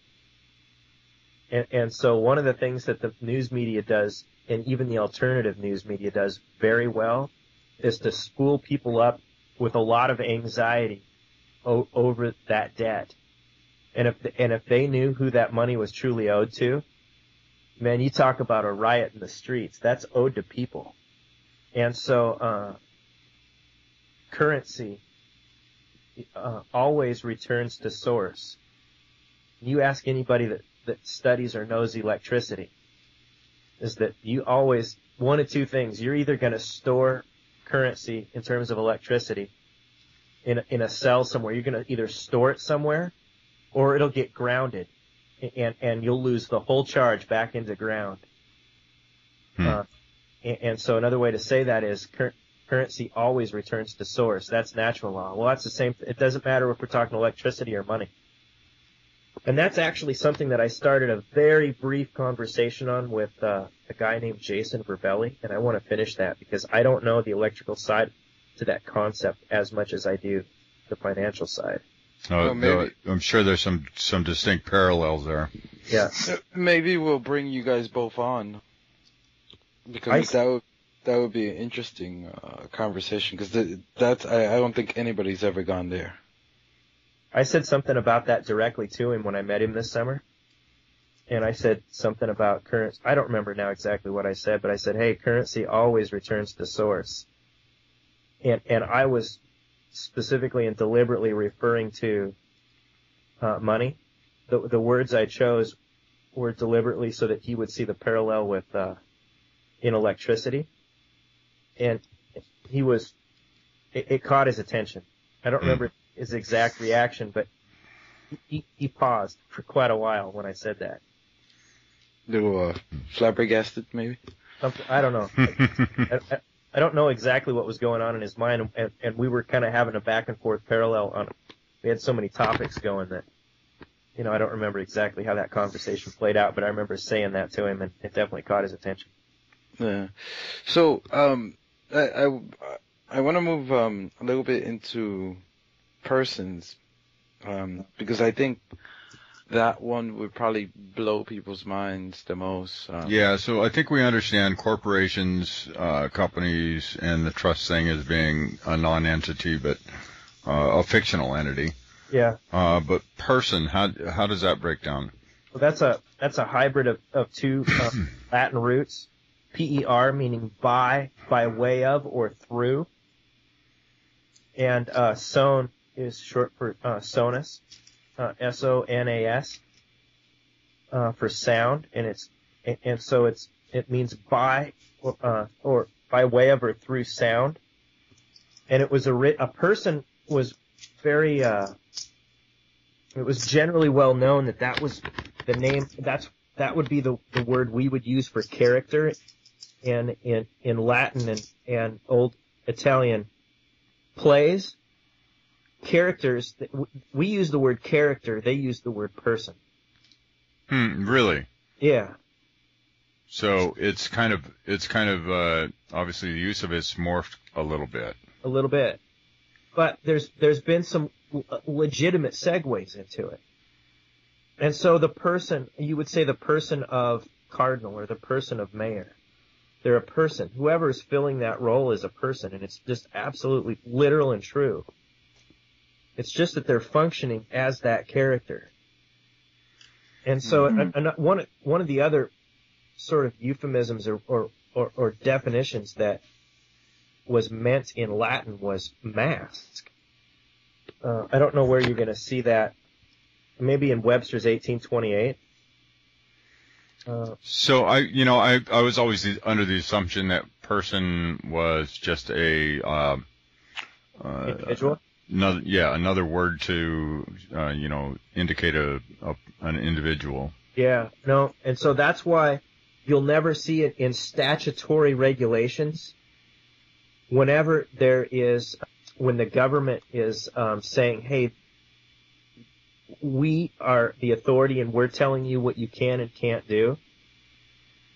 C: And, and so one of the things that the news media does, and even the alternative news media does very well, is to spool people up with a lot of anxiety o- over that debt. And if and if they knew who that money was truly owed to, man, you talk about a riot in the streets. That's owed to people. And so, uh, currency uh, always returns to source. You ask anybody that, that studies or knows electricity, is that you always, one of two things, you're either going to store currency in terms of electricity in in a cell somewhere. You're going to either store it somewhere or it'll get grounded and, and you'll lose the whole charge back into ground.
A: Hmm.
C: Uh, and, and so another way to say that is cur- currency always returns to source. That's natural law. Well, that's the same. It doesn't matter if we're talking electricity or money. And that's actually something that I started a very brief conversation on with uh, a guy named Jason Verbelli, and I want to finish that because I don't know the electrical side to that concept as much as I do the financial side.
A: Uh,
B: Well, maybe-
A: though I'm sure there's some some distinct parallels there.
C: Yeah.
B: Uh, Maybe we'll bring you guys both on because
C: I s-
B: that would that would be an interesting uh, conversation because that's I, I don't think anybody's ever gone there.
C: I said something about that directly to him when I met him this summer. And I said something about currency. I don't remember now exactly what I said, but I said, hey, currency always returns to source. And, and I was specifically and deliberately referring to, uh, money. The, the words I chose were deliberately so that he would see the parallel with, uh, in electricity. And he was, it, it caught his attention. I don't
A: Hmm.
C: remember his exact reaction, but he, he paused for quite a while when I said that.
B: Little uh, flabbergasted, maybe.
C: I don't know. I, I, I don't know exactly what was going on in his mind, and, and we were kind of having a back and forth parallel on. We had so many topics going that, you know, I don't remember exactly how that conversation played out, but I remember saying that to him, and it definitely caught his attention.
B: Yeah. So um, I I, I want to move um a little bit into persons, um because I think that one would probably blow people's minds the most. Um,
A: Yeah, so I think we understand corporations, uh, companies, and the trust thing as being a non-entity, but uh, a fictional entity.
C: Yeah.
A: Uh, but person, how how does that break down?
C: Well, that's a that's a hybrid of of two uh, Latin roots, per meaning by, by way of, or through, and uh, son is short for uh, sonus, uh, s o n a s, uh, for sound, and it's and, so it's it means by or, uh, or by way of or through sound, and it was a ri- a person was very uh, it was generally well known that that was the name that's that would be the, the word we would use for character in in in Latin and, and old Italian plays characters we use the word character they use the word person.
A: Hmm, really?
C: yeah.
A: So it's kind of it's kind of uh, obviously the use of it's morphed a little bit.
C: a little bit. But there's there's been some l- legitimate segues into it. And so the person you would say the person of cardinal or the person of mayor they're a person. Whoever is filling that role is a person and it's just absolutely literal and true it's just that they're functioning as that character and so
B: Mhm.
C: an- one one of the other sort of euphemisms or, or, or, or definitions that was meant in Latin was mask. Uh, I don't know where you're going to see that. Maybe in Webster's 1828. Uh,
A: So I, you know, I I was always under the assumption that person was just a uh, uh,
C: individual.
A: Another yeah another word to uh, you know indicate a, a an individual.
C: Yeah, no, and so that's why you'll never see it in statutory regulations. Whenever there is when the government is um, saying, "Hey, we are the authority and we're telling you what you can and can't do,"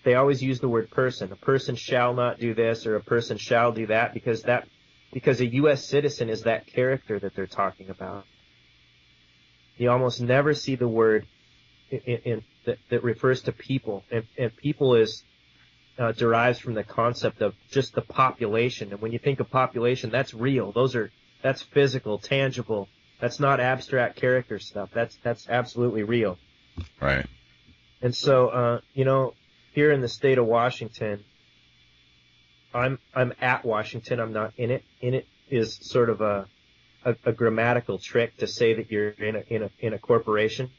C: they always use the word person. A person shall not do this or a person shall do that because that because a U.S. citizen is that character that they're talking about. You almost never see the word in, in, that, that refers to people, and, and people is uh, derives from the concept of just the population. And when you think of population, that's real. Those are that's physical, tangible. That's not abstract character stuff. That's that's absolutely real.
A: Right.
C: And so, uh, you know, here in the state of Washington, I'm I'm at Washington. I'm not in it. In it is sort of a a, a grammatical trick to say that you're in a in a in a corporation.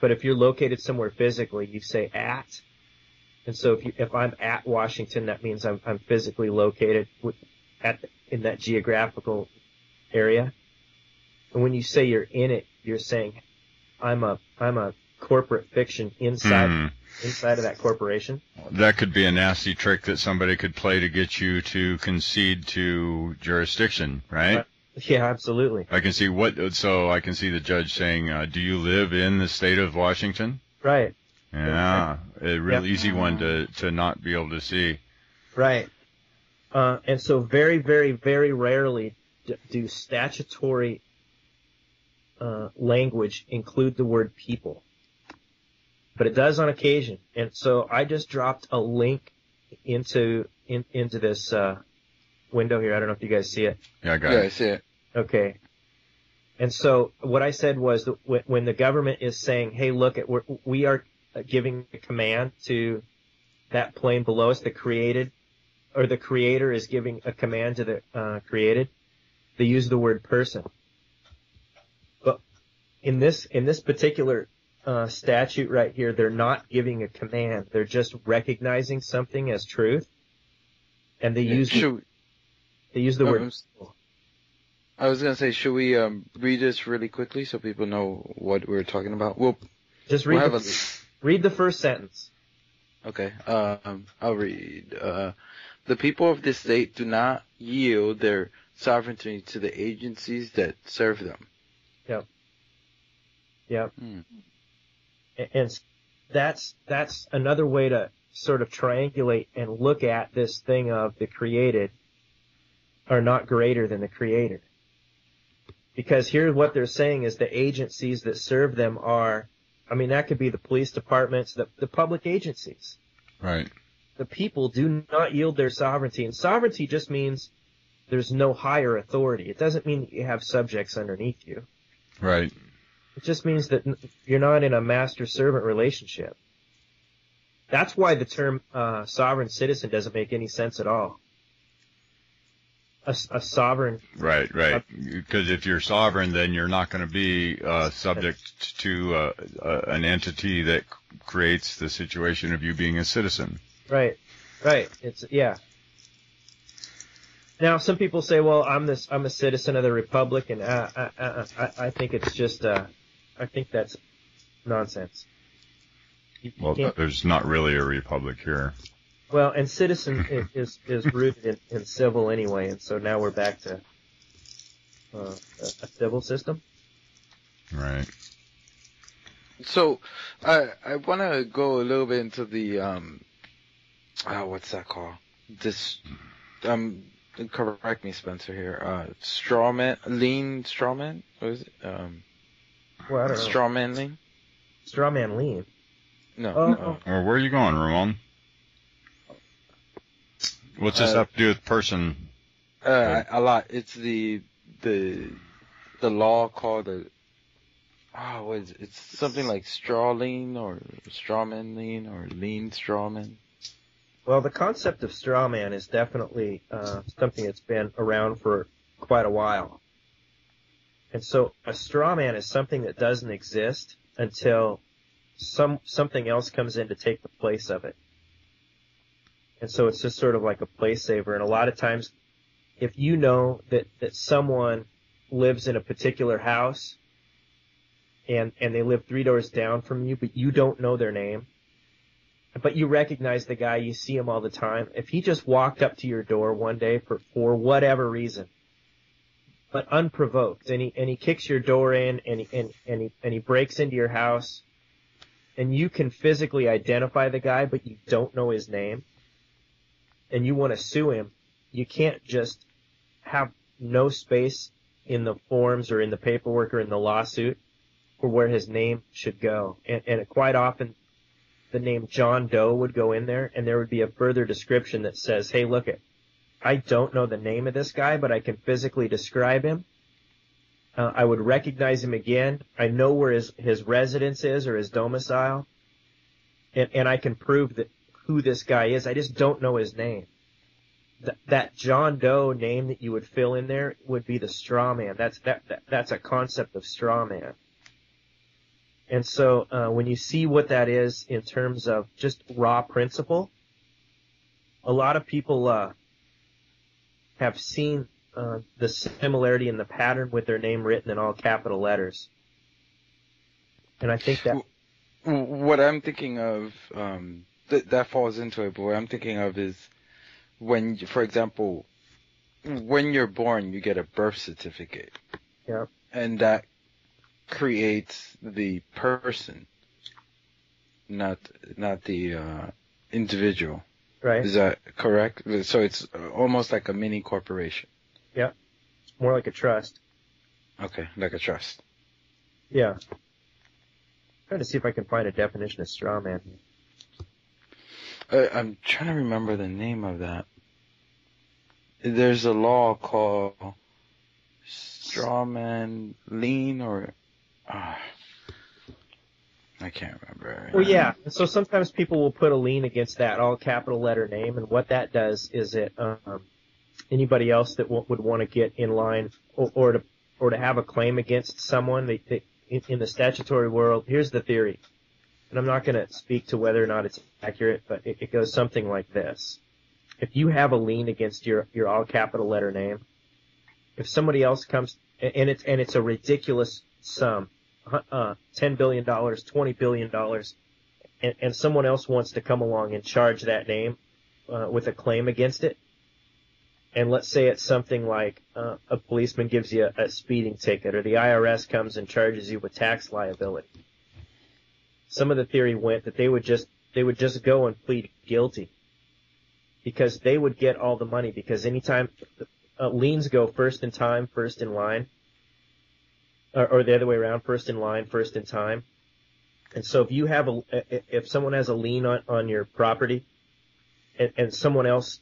C: But if you're located somewhere physically, you say at. And so if you if I'm at Washington, that means I'm I'm physically located with, at in that geographical area. And when you say you're in it, you're saying I'm a I'm a corporate fiction inside
A: Hmm.
C: inside of that corporation.
A: That could be a nasty trick that somebody could play to get you to concede to jurisdiction, right?
C: Right. Yeah, absolutely.
A: I can see what, so I can see the judge saying, uh, do you live in the state of Washington?
C: Right.
A: Yeah, a real
C: Yep.
A: easy one to, to not be able to see.
C: Right. Uh, and so very, very, very rarely do statutory uh, language include the word people. But it does on occasion. And so I just dropped a link into in, into this uh, window here. I don't know if you guys see it.
A: Yeah, I got
B: Yeah, I see it.
C: Okay. And so what I said was that when, when the government is saying, "Hey, look, at we're, we are giving a command to that plane below us, the created, or the creator is giving a command to the uh, created," they use the word person. But in this in this particular uh, statute right here, they're not giving a command; they're just recognizing something as truth, and they use the,
B: Should,
C: they use the
B: um,
C: word.
B: I was gonna say, should we um, read this really quickly so people know what we're talking about? We'll,
C: Just
B: we'll
C: read the,
B: a,
C: read the first sentence.
B: Okay, um, I'll read. Uh, the people of this state do not yield their sovereignty to the agencies that serve them.
C: Yep.
B: Hmm.
C: A- And that's that's another way to sort of triangulate and look at this thing of the created are not greater than the creator. Because here what they're saying is the agencies that serve them are I mean that could be the police departments, the, the public agencies.
A: Right.
C: The people do not yield their sovereignty and sovereignty just means there's no higher authority. It doesn't mean that you have subjects underneath you.
A: Right.
C: It just means that you're not in a master-servant relationship. That's why the term uh, sovereign citizen doesn't make any sense at all. A, a sovereign,
A: Right, right. Because if you're sovereign, then you're not going to be uh, subject to uh, uh, an entity that creates the situation of you being a citizen.
C: right, right. It's yeah. Now some people say, "Well, I'm this, I'm a citizen of the republic," and uh, uh, uh, I, I think it's just, uh, I think that's nonsense. You- you
A: Well,
C: can't-
A: there's not really a republic here.
C: Well, and citizen is, is, is rooted in, in civil anyway, and so now we're back to uh, a, a civil system.
A: Right.
B: So, I I want to go a little bit into the um, uh, what's that called? This um, correct me, Spencer here. Uh, strawman, lien strawman. What is it? Um,
C: Well, I don't know.
B: strawman lien?
C: Strawman lien.
B: No.
C: Oh,
B: no.
C: oh.
A: Or where are you going, Ramon? What's this
B: Uh,
A: have to do with person?
B: Uh, a lot. It's the the the law called the. Oh, what is it? It's something like straw lien or strawman lien or lien strawman.
C: Well, the concept of strawman is definitely uh, something that's been around for quite a while. And so a straw man is something that doesn't exist until some something else comes in to take the place of it. And so it's just sort of like a place saver. And a lot of times, if you know that, that someone lives in a particular house and, and they live three doors down from you, but you don't know their name, but you recognize the guy, you see him all the time. If he just walked up to your door one day for, for whatever reason, but unprovoked, and he and he kicks your door in, and he and and he and he breaks into your house, and you can physically identify the guy, but you don't know his name, and you want to sue him, you can't just have no space in the forms or in the paperwork or in the lawsuit for where his name should go. And, and quite often the name John Doe would go in there and there would be a further description that says, hey, look it, I don't know the name of this guy, but I can physically describe him. Uh, I would recognize him again. I know where his, his residence is or his domicile. And, and I can prove that who this guy is. I just don't know his name th- that John Doe name that you would fill in there would be the straw man. That's that, that that's a concept of straw man. And so uh, when you see what that is in terms of just raw principle, a lot of people uh, have seen uh, the similarity in the pattern with their name written in all capital letters. And I think that
B: what I'm thinking of um, th- that falls into it, but what I'm thinking of is when, for example, when you're born, you get a birth certificate.
C: Yeah.
B: And that creates the person, not not the uh, individual.
C: Right.
B: Is that correct? So it's almost like a mini corporation.
C: Yeah. More like a trust.
B: Okay, like a trust.
C: Yeah. trying to see if I can find a definition of straw man.
B: Uh, I'm trying to remember the name of that. There's a law called straw man lien or uh, I can't remember.
C: Well, yeah. So sometimes people will put a lien against that all capital letter name, and what that does is it um, anybody else that w- would want to get in line or, or to or to have a claim against someone they, they, in, the statutory world. Here's the theory and I'm not going to speak to whether or not it's accurate, but it, it, goes something like this. If you have a lien against your, your all capital letter name, if somebody else comes, and it's, and it's a ridiculous sum, uh, $10 billion, $20 billion, and, and someone else wants to come along and charge that name, uh, with a claim against it, and let's say it's something like uh, a policeman gives you a, a speeding ticket, or the IRS comes and charges you with tax liability. Some of the theory went that they would just they would just go and plead guilty because they would get all the money because anytime uh, liens go first in time, first in line, or, or the other way around, first in line, first in time. And so if you have a, if someone has a lien on, on your property and, and someone else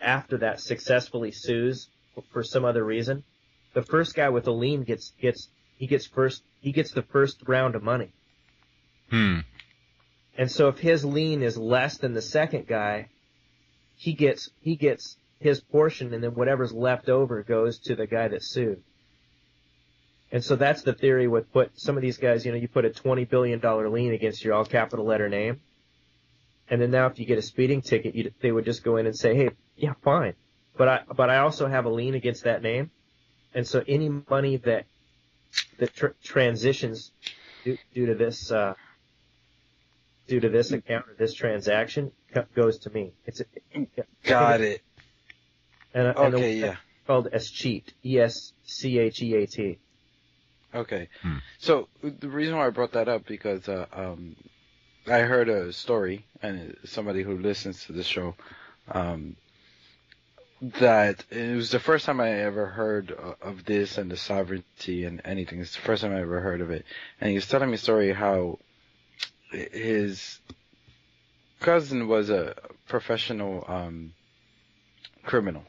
C: after that successfully sues for some other reason, the first guy with a lien gets, gets, he gets first, he gets the first round of money.
A: Hmm.
C: And so if his lien is less than the second guy, he gets he gets his portion, and then whatever's left over goes to the guy that sued. And so that's the theory with put some of these guys. You know, you put a twenty billion dollar lien against your all capital letter name, and then now if you get a speeding ticket, you, they would just go in and say, hey, yeah, fine, but I but I also have a lien against that name, and so any money that that tr- transitions due, due to this. Uh, due to this account or this transaction goes to me. It's a,
B: got it.
C: And, and
B: okay, yeah.
C: Called Escheat, E S C H E A T.
B: Okay,
A: hmm.
B: so the reason why I brought that up because uh, um, I heard a story and somebody who listens to the show um, that it was the first time I ever heard of this and the sovereignty and anything. It's the first time I ever heard of it, and he was telling me a story how his cousin was a professional um, criminal,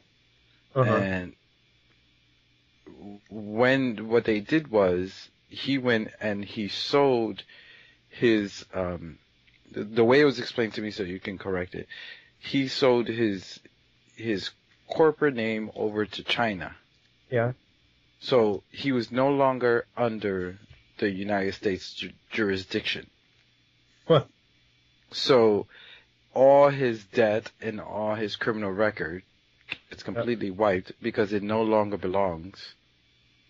C: uh-huh.
B: and when what they did was he went and he sold his um, the, the way it was explained to me, so you can correct it. He sold his his corporate name over to China.
C: Yeah.
B: So he was no longer under the United States ju- jurisdiction.
C: What?
B: So all his debt and all his criminal record it's completely wiped because it no longer belongs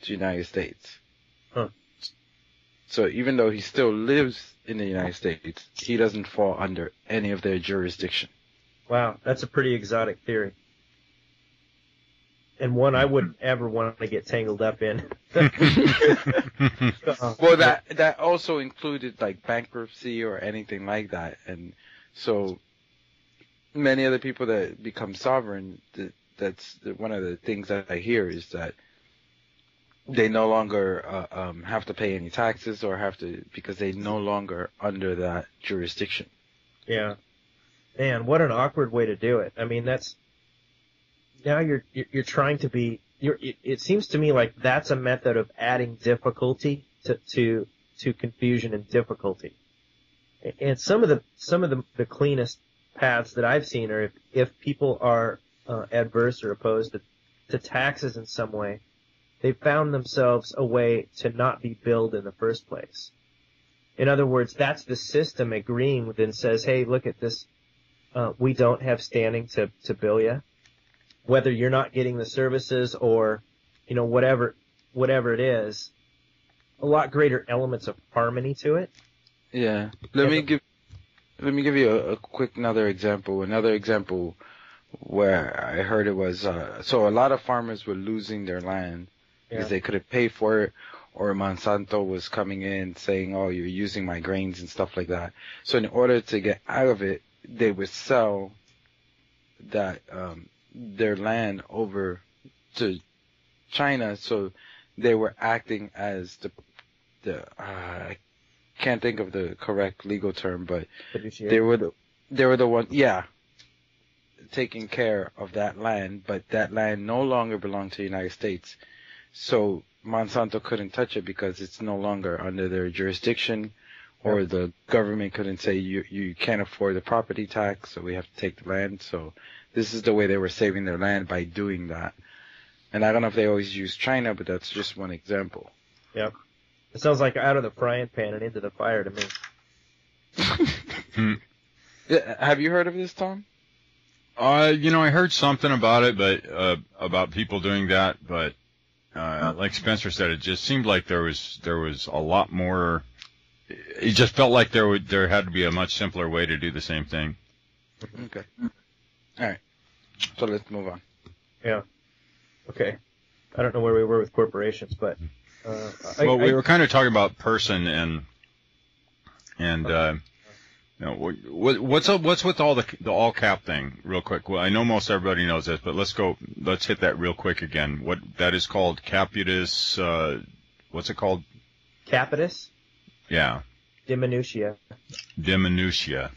B: the United States.
C: Huh.
B: So even though he still lives in the United States, he doesn't fall under any of their jurisdiction.
C: Wow, that's a pretty exotic theory. and one I wouldn't ever want to get tangled up in.
B: Well, that that also included like bankruptcy or anything like that, and so many other people that become sovereign. That, that's one of the things that I hear is that they no longer uh, um, have to pay any taxes or have to because they no longer under that jurisdiction.
C: Yeah. Man, what an awkward way to do it. I mean, that's now you're you're trying to be. You're. It, it seems to me like that's a method of adding difficulty to to to confusion and difficulty. And some of the some of the the cleanest paths that I've seen are if if people are uh, adverse or opposed to, to taxes in some way, they found themselves a way to not be billed in the first place. In other words, that's the system agreeing with and says, hey, look at this. Uh, we don't have standing to, to bill you. Whether you're not getting the services or, you know, whatever, whatever it is, a lot greater elements of harmony to it.
B: Yeah. Let
C: Yeah,
B: me
C: but-
B: give let me give you a, a quick another example. Another example where I heard it was uh, so a lot of farmers were losing their land because
C: Yeah.
B: they couldn't pay for it, or Monsanto was coming in saying, "Oh, you're using my grains and stuff like that." So in order to get out of it, they would sell that um, their land over to China. So they were acting as the the uh, I can't think of the correct legal term, but they were the they were the one yeah taking care of that land, but that land no longer belonged to the United States. So Monsanto couldn't touch it because it's no longer under their jurisdiction or the government couldn't say you you can't afford the property tax, so we have to take the land. So this is the way they were saving their land by doing that. And I don't know if they always use China, but that's just one example. Yep.
C: It sounds like out of the frying pan and into the fire to me.
B: Yeah, Have you heard of this, Tom?
A: Uh, you know, I heard something about it, but uh, about people doing that, but uh, like Spencer said, it just seemed like there was there was a lot more. It just felt like there would there had to be a much simpler way to do the same thing.
B: Okay. All right. So let's move on. Yeah.
C: Okay. I don't know where we were with corporations, but uh, I,
A: well, we
C: I-
A: were kind of talking about person and and uh, know, what, what what's up? What's with all the the all cap thing? Real quick. Well, I know most everybody knows this, but let's go. Let's hit that real quick again. What that is called? Capitis. Uh, what's it called?
C: capitis,
A: Yeah,
C: diminutia,
A: diminutia.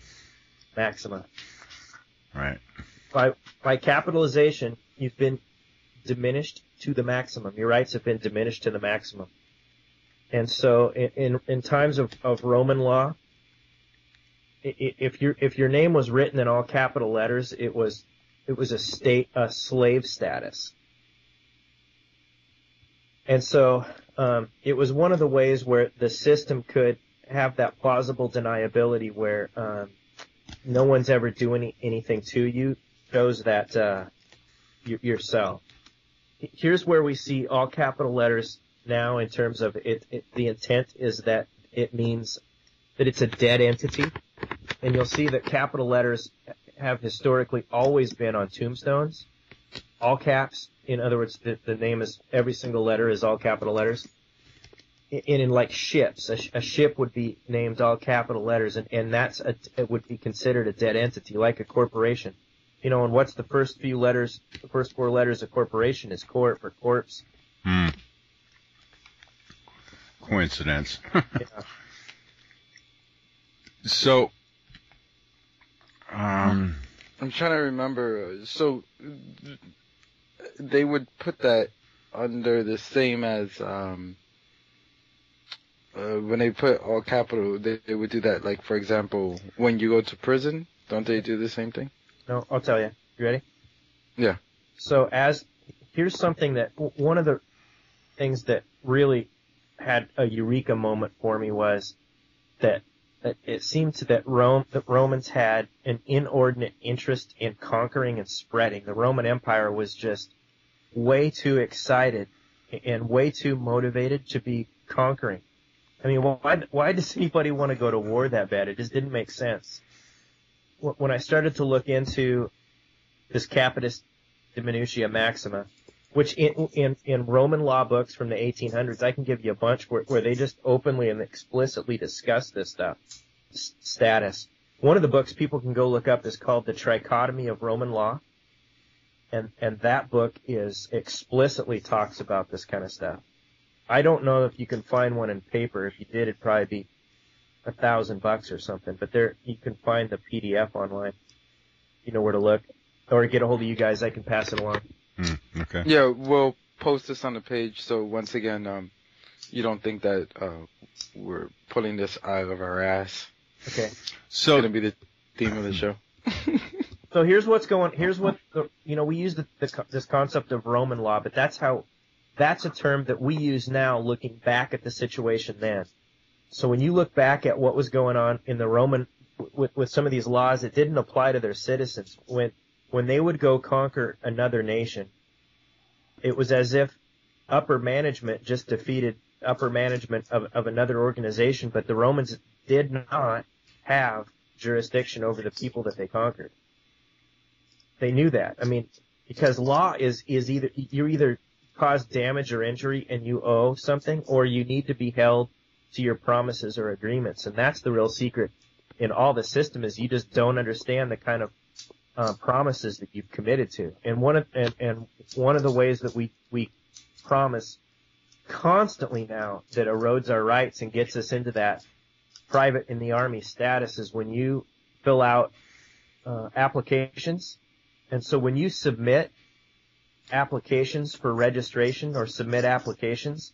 C: maxima.
A: Right.
C: By by capitalization, you've been diminished to the maximum. Your rights have been diminished to the maximum. And so, in in, in times of, of Roman law, if your if your name was written in all capital letters, it was it was a state a slave status. And so, um, it was one of the ways where the system could have that plausible deniability where um, no one's ever doing anything to you shows that uh, yourself. Here's where we see all capital letters now in terms of it, it. The intent is that it means that it's a dead entity, and you'll see that capital letters have historically always been on tombstones, all caps. In other words, the, the name is every single letter is all capital letters. And in like ships, a, a ship would be named all capital letters, and, and that's a, it would be considered a dead entity, like a corporation. You know, and what's the first few letters? The first four letters of corporation is corp or corpse.
A: Hmm. Coincidence.
C: Yeah.
A: So, um,
B: I'm trying to remember. So they would put that under the same as um, uh, when they put all capital. They, they would do that. Like for example, when you go to prison, don't they do the same thing?
C: No, I'll tell you. You ready?
B: Yeah.
C: So as here's something that one of the things that really had a eureka moment for me was that, that it seemed to that Rome that Romans had an inordinate interest in conquering and spreading. The Roman Empire was just way too excited and way too motivated to be conquering. I mean, why why does anybody want to go to war that bad? It just didn't make sense. When I started to look into this capitis diminutia maxima, which in, in, in Roman law books from the 1800s, I can give you a bunch where, where they just openly and explicitly discuss this stuff. Status. One of the books people can go look up is called The Trichotomy of Roman Law. And, and that book is explicitly talks about this kind of stuff. I don't know if you can find one in paper. If you did, it'd probably be a thousand bucks or something, but there, you can find the PDF online. You know where to look. Or get a hold of you guys, I can pass it along.
A: Hmm, okay.
B: Yeah, we'll post this on the page. So once again, um, you don't think that uh, we're pulling this out of our ass.
C: Okay.
B: So It's
A: So
B: gonna be the theme of the show.
C: So here's what's going. Here's what the, you know. We use the, the, this concept of Roman law, but that's how. That's a term that we use now, looking back at the situation then. So when you look back at what was going on in the Roman with with some of these laws, that didn't apply to their citizens. When when they would go conquer another nation, it was as if upper management just defeated upper management of, of another organization, but the Romans did not have jurisdiction over the people that they conquered. They knew that. I mean, because law is, is either, you either cause damage or injury and you owe something, or you need to be held to your promises or agreements. And that's the real secret in all the system is you just don't understand the kind of uh, promises that you've committed to. And one of, and, and one of the ways that we, we promise constantly now that erodes our rights and gets us into that private in the army status is when you fill out uh, applications. And so when you submit applications for registration or submit applications,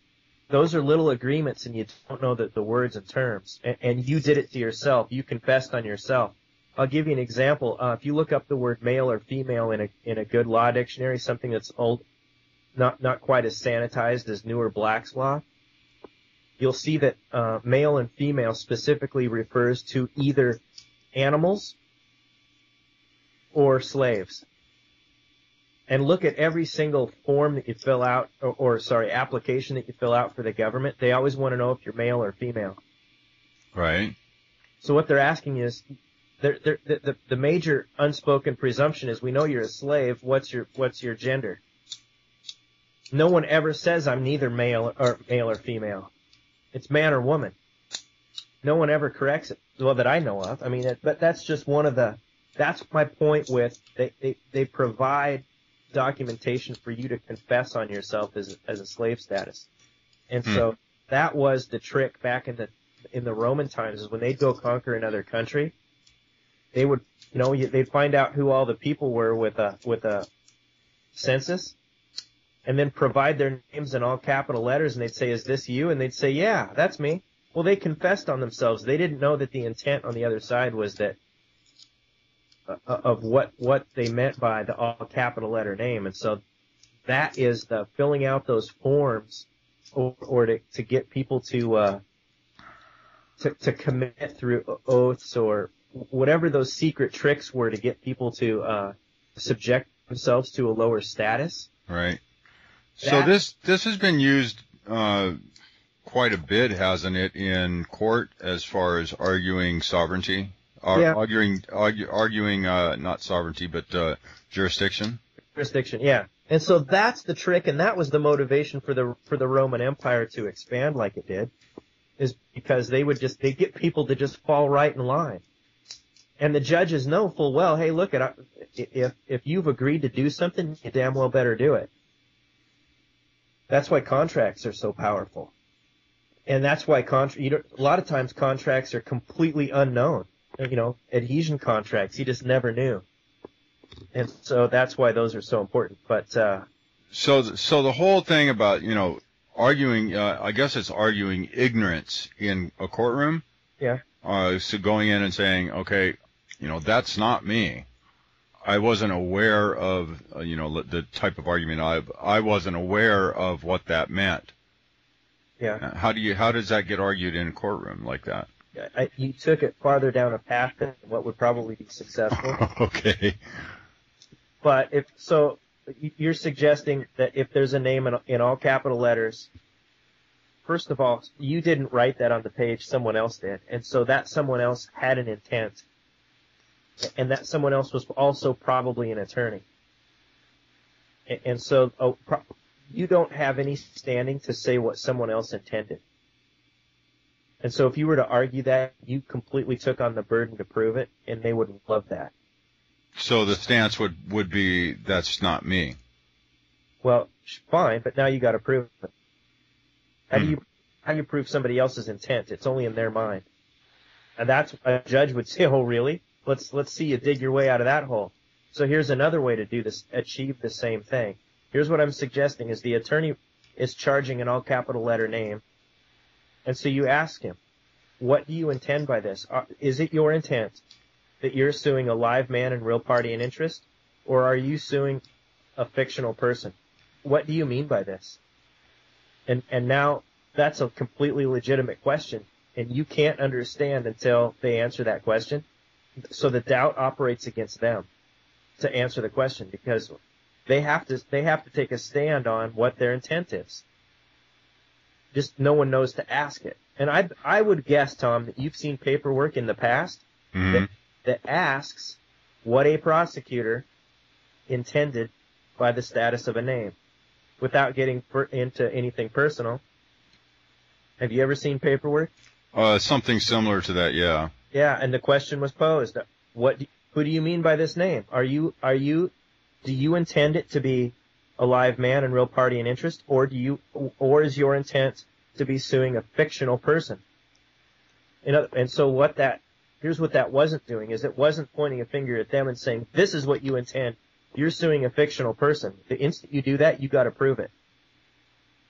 C: those are little agreements and you don't know the, the words and terms. And, and you did it to yourself. You confessed on yourself. I'll give you an example. Uh, if you look up the word male or female in a, in a good law dictionary, something that's old, not, not quite as sanitized as newer Black's law, you'll see that uh, male and female specifically refers to either animals or slaves. And look at every single form that you fill out, or, or sorry, application that you fill out for the government. They always want to know if you're male or female.
A: right.
C: So what they're asking is, they're, they're, the, the, the major unspoken presumption is we know you're a slave. What's your what's your gender? No one ever says I'm neither male or male or female. It's man or woman. No one ever corrects it. Well, that I know of. I mean, it, but that's just one of the. That's my point with they they, they provide documentation for you to confess on yourself as a, as a slave status, and
A: Hmm.
C: so that was the trick back in the in the Roman times is when they'd go conquer another country, they would you know they'd find out who all the people were with a with a census, and then provide their names in all capital letters, and they'd say, "Is this you?" And they'd say, "Yeah, that's me." Well, they confessed on themselves. They didn't know that the intent on the other side was that uh, of what what they meant by the all capital letter name, and so that is the filling out those forms, or, or to to get people to uh, to to commit through oaths or whatever those secret tricks were to get people to uh, subject themselves to a lower status.
A: Right. So this this has been used uh, quite a bit, hasn't it, in court as far as arguing sovereignty, Ar-
C: Yeah.
A: arguing argue, arguing uh, not sovereignty but uh, jurisdiction.
C: jurisdiction. Yeah. And so that's the trick, and that was the motivation for the for the Roman Empire to expand like it did, is because they would just they get people to just fall right in line, and the judges know full well, hey, look at if if you've agreed to do something, you damn well better do it. That's why contracts are so powerful, and that's why contra- you a lot of times contracts are completely unknown. You know, adhesion contracts, you just never knew and so that's why those are so important. But uh,
A: So th- so the whole thing about you know arguing, uh, I guess it's arguing ignorance in a courtroom.
C: Yeah.
A: Uh, so going in and saying, okay, you know that's not me. I wasn't aware of uh, you know the type of argument I I wasn't aware of what that meant.
C: yeah,
A: Uh, How do you how does that get argued in a courtroom like that?
C: I, you took it farther down a path than what would probably be successful.
A: okay.
C: but if so, you're suggesting that if there's a name in, in all capital letters, first of all, you didn't write that on the page; someone else did, and so that someone else had an intent, and that someone else was also probably an attorney. And so oh, pro- you don't have any standing to say what someone else intended. And so if you were to argue that, you completely took on the burden to prove it, and they would love that.
A: So the stance would would be that's not me.
C: Well, fine, but now you got to prove it. How do
A: Hmm.
C: you how do you prove somebody else's intent? It's only in their mind, and that's a judge would say, "Oh, really? Let's let's see you dig your way out of that hole." So here's another way to do this, achieve the same thing. Here's what I'm suggesting: is the attorney is charging an all capital letter name, and so you ask him, "What do you intend by this? Uh, is it your intent that you're suing a live man and real party and interest, or are you suing a fictional person?" what do you mean by this? And and now that's a completely legitimate question, and you can't understand until they answer that question. So the doubt operates against them to answer the question because they have to they have to take a stand on what their intent is. Just no one knows to ask it. And I I would guess, Tom, that you've seen paperwork in the past
A: Mhm.
C: that asks what a prosecutor intended by the status of a name without getting per- into anything personal. Have you ever seen paperwork?
A: Uh, something similar to that, yeah.
C: Yeah, and the question was posed: What? Do, who do you mean by this name? Are you are you do you intend it to be a live man and real party and interest, or do you or is your intent to be suing a fictional person? Know, and so what that here's what that wasn't doing is it wasn't pointing a finger at them and saying this is what you intend. You're suing a fictional person. The instant you do that, you got to prove it.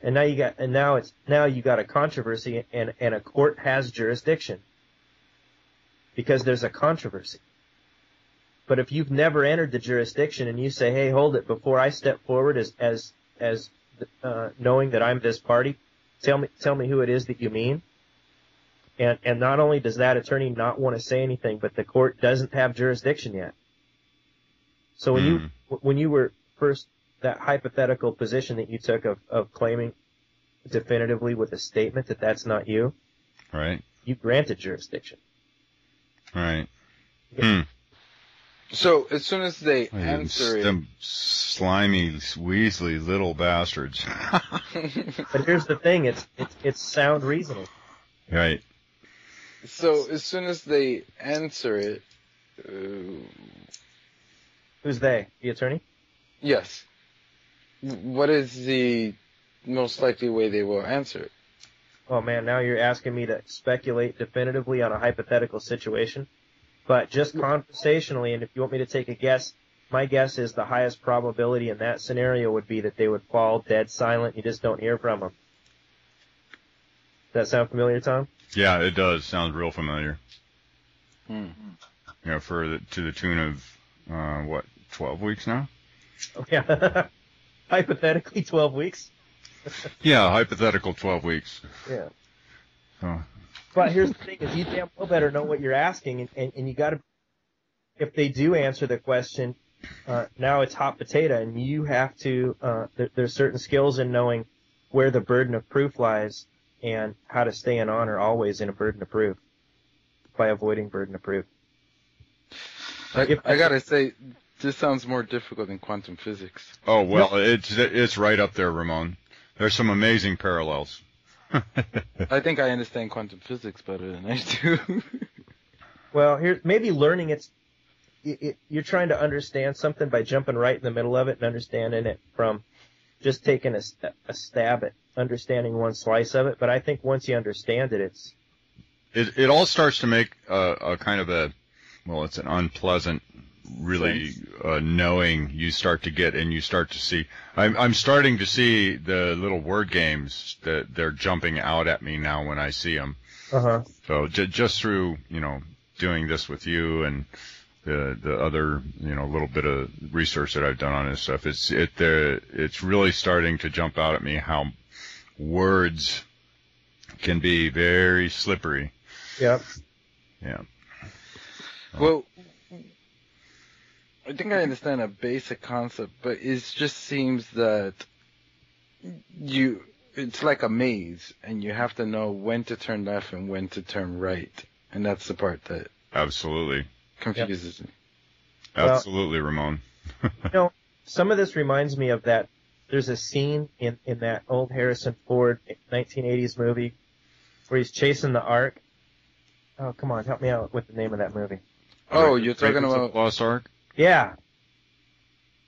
C: And now you got and now it's now you got a controversy and and a court has jurisdiction because there's a controversy. But if you've never entered the jurisdiction and you say, "Hey, hold it," before I step forward as as as uh, knowing that I'm this party, tell me tell me who it is that you mean. And and not only does that attorney not want to say anything, but the court doesn't have jurisdiction yet. So when you when you were first that hypothetical position that you took of of claiming definitively with a statement that that's not you,
A: Right.
C: you granted jurisdiction.
A: Right.
B: So as soon as they
A: Them,
B: answer it,
A: them slimy, Weasley little bastards.
C: But here's the thing: it's it's it's sound reasoning.
A: right.
B: so as soon as they answer it, uh,
C: Who's they? The attorney?
B: yes. What is the most likely way they will answer it?
C: Oh man, now you're asking me to speculate definitively on a hypothetical situation. But just conversationally, and if you want me to take a guess, my guess is the highest probability in that scenario would be that they would fall dead silent. You just don't hear from them. Does that sound familiar, Tom?
A: Yeah, it does. Sounds real familiar.
B: Hmm.
A: You know, for the, to the tune of uh, what, twelve weeks now?
C: Oh, yeah. Hypothetically, 12 weeks.
A: Yeah, hypothetical twelve weeks.
C: Yeah.
A: So,
C: But here's the thing: is you damn well better know what you're asking, and, and, and you got to. If they do answer the question, uh, now it's hot potato, and you have to. Uh, there, there's certain skills in knowing where the burden of proof lies, and how to stay in honor always in a burden of proof by avoiding burden of proof.
B: I,
C: If-
B: I gotta say, this sounds more difficult than quantum physics.
A: oh well, it's it's right up there, Ramon. There's some amazing parallels.
B: I think I understand quantum physics better than I do.
C: Well, here maybe learning it's. It, it, you're trying to understand something by jumping right in the middle of it and understanding it from just taking a, a stab at understanding one slice of it. But I think once you understand it, it's
A: It it all starts to make a, a kind of a well, it's an unpleasant, really uh, knowing you start to get and you start to see. I'm I'm starting to see the little word games that they're jumping out at me now when I see them.
C: uh huh.
A: So j- just through you know doing this with you and the the other you know little bit of research that I've done on this stuff, it's it the it's really starting to jump out at me how words can be very slippery.
C: Yep.
A: Yeah.
B: well, I think I understand a basic concept, but it just seems that you it's like a maze, and you have to know when to turn left and when to turn right, and that's the part that
A: Absolutely.
B: confuses me.
C: Well-
A: Absolutely, Ramon.
C: You know, some of this reminds me of that. There's a scene in in that old Harrison Ford 1980s movie where he's chasing the Ark. Oh, come on, help me out with the name of that movie.
B: Oh, you're talking
A: Raiders
B: about
A: Lost Ark?
C: Yeah.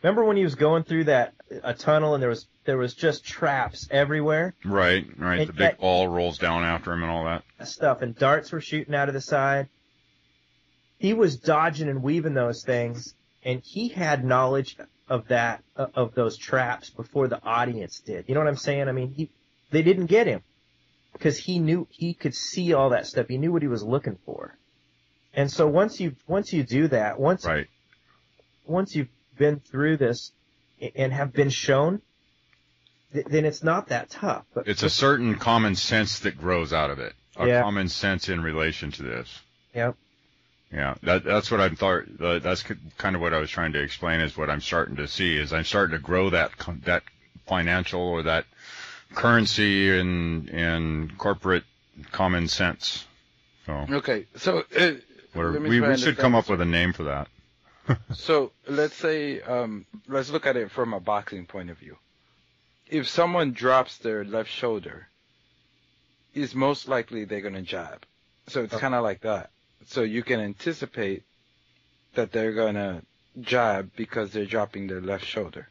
C: Remember when he was going through that uh, a tunnel and there was there was just traps everywhere,
A: Right, right.
C: And
A: the big ball rolls down after him and all that.
C: stuff, and darts were shooting out of the side. He was dodging and weaving those things, and he had knowledge of that uh, of those traps before the audience did. You know what I'm saying? I mean, he they didn't get him because he knew he could see all that stuff. He knew what he was looking for. And so once you once you do that, once
A: Right.
C: Once you've been through this and have been shown, th- then it's not that tough. But
A: It's a certain common sense that grows out of it. A
C: Yeah.
A: common sense in relation to this.
C: Yep.
A: Yeah, that, that's what I'm thought. Uh, that's kind of what I was trying to explain. Is what I'm starting to see is I'm starting to grow that that financial or that currency and and corporate common sense. So
B: okay. So uh,
A: we're,
B: let me
A: we,
B: try
A: we
B: and
A: should come up with a name for that.
B: So let's say, um, let's look at it from a boxing point of view. If someone drops their left shoulder, is most likely they're gonna jab. So it's
C: Oh.
B: kind of like that. So you can anticipate that they're gonna jab because they're dropping their left shoulder.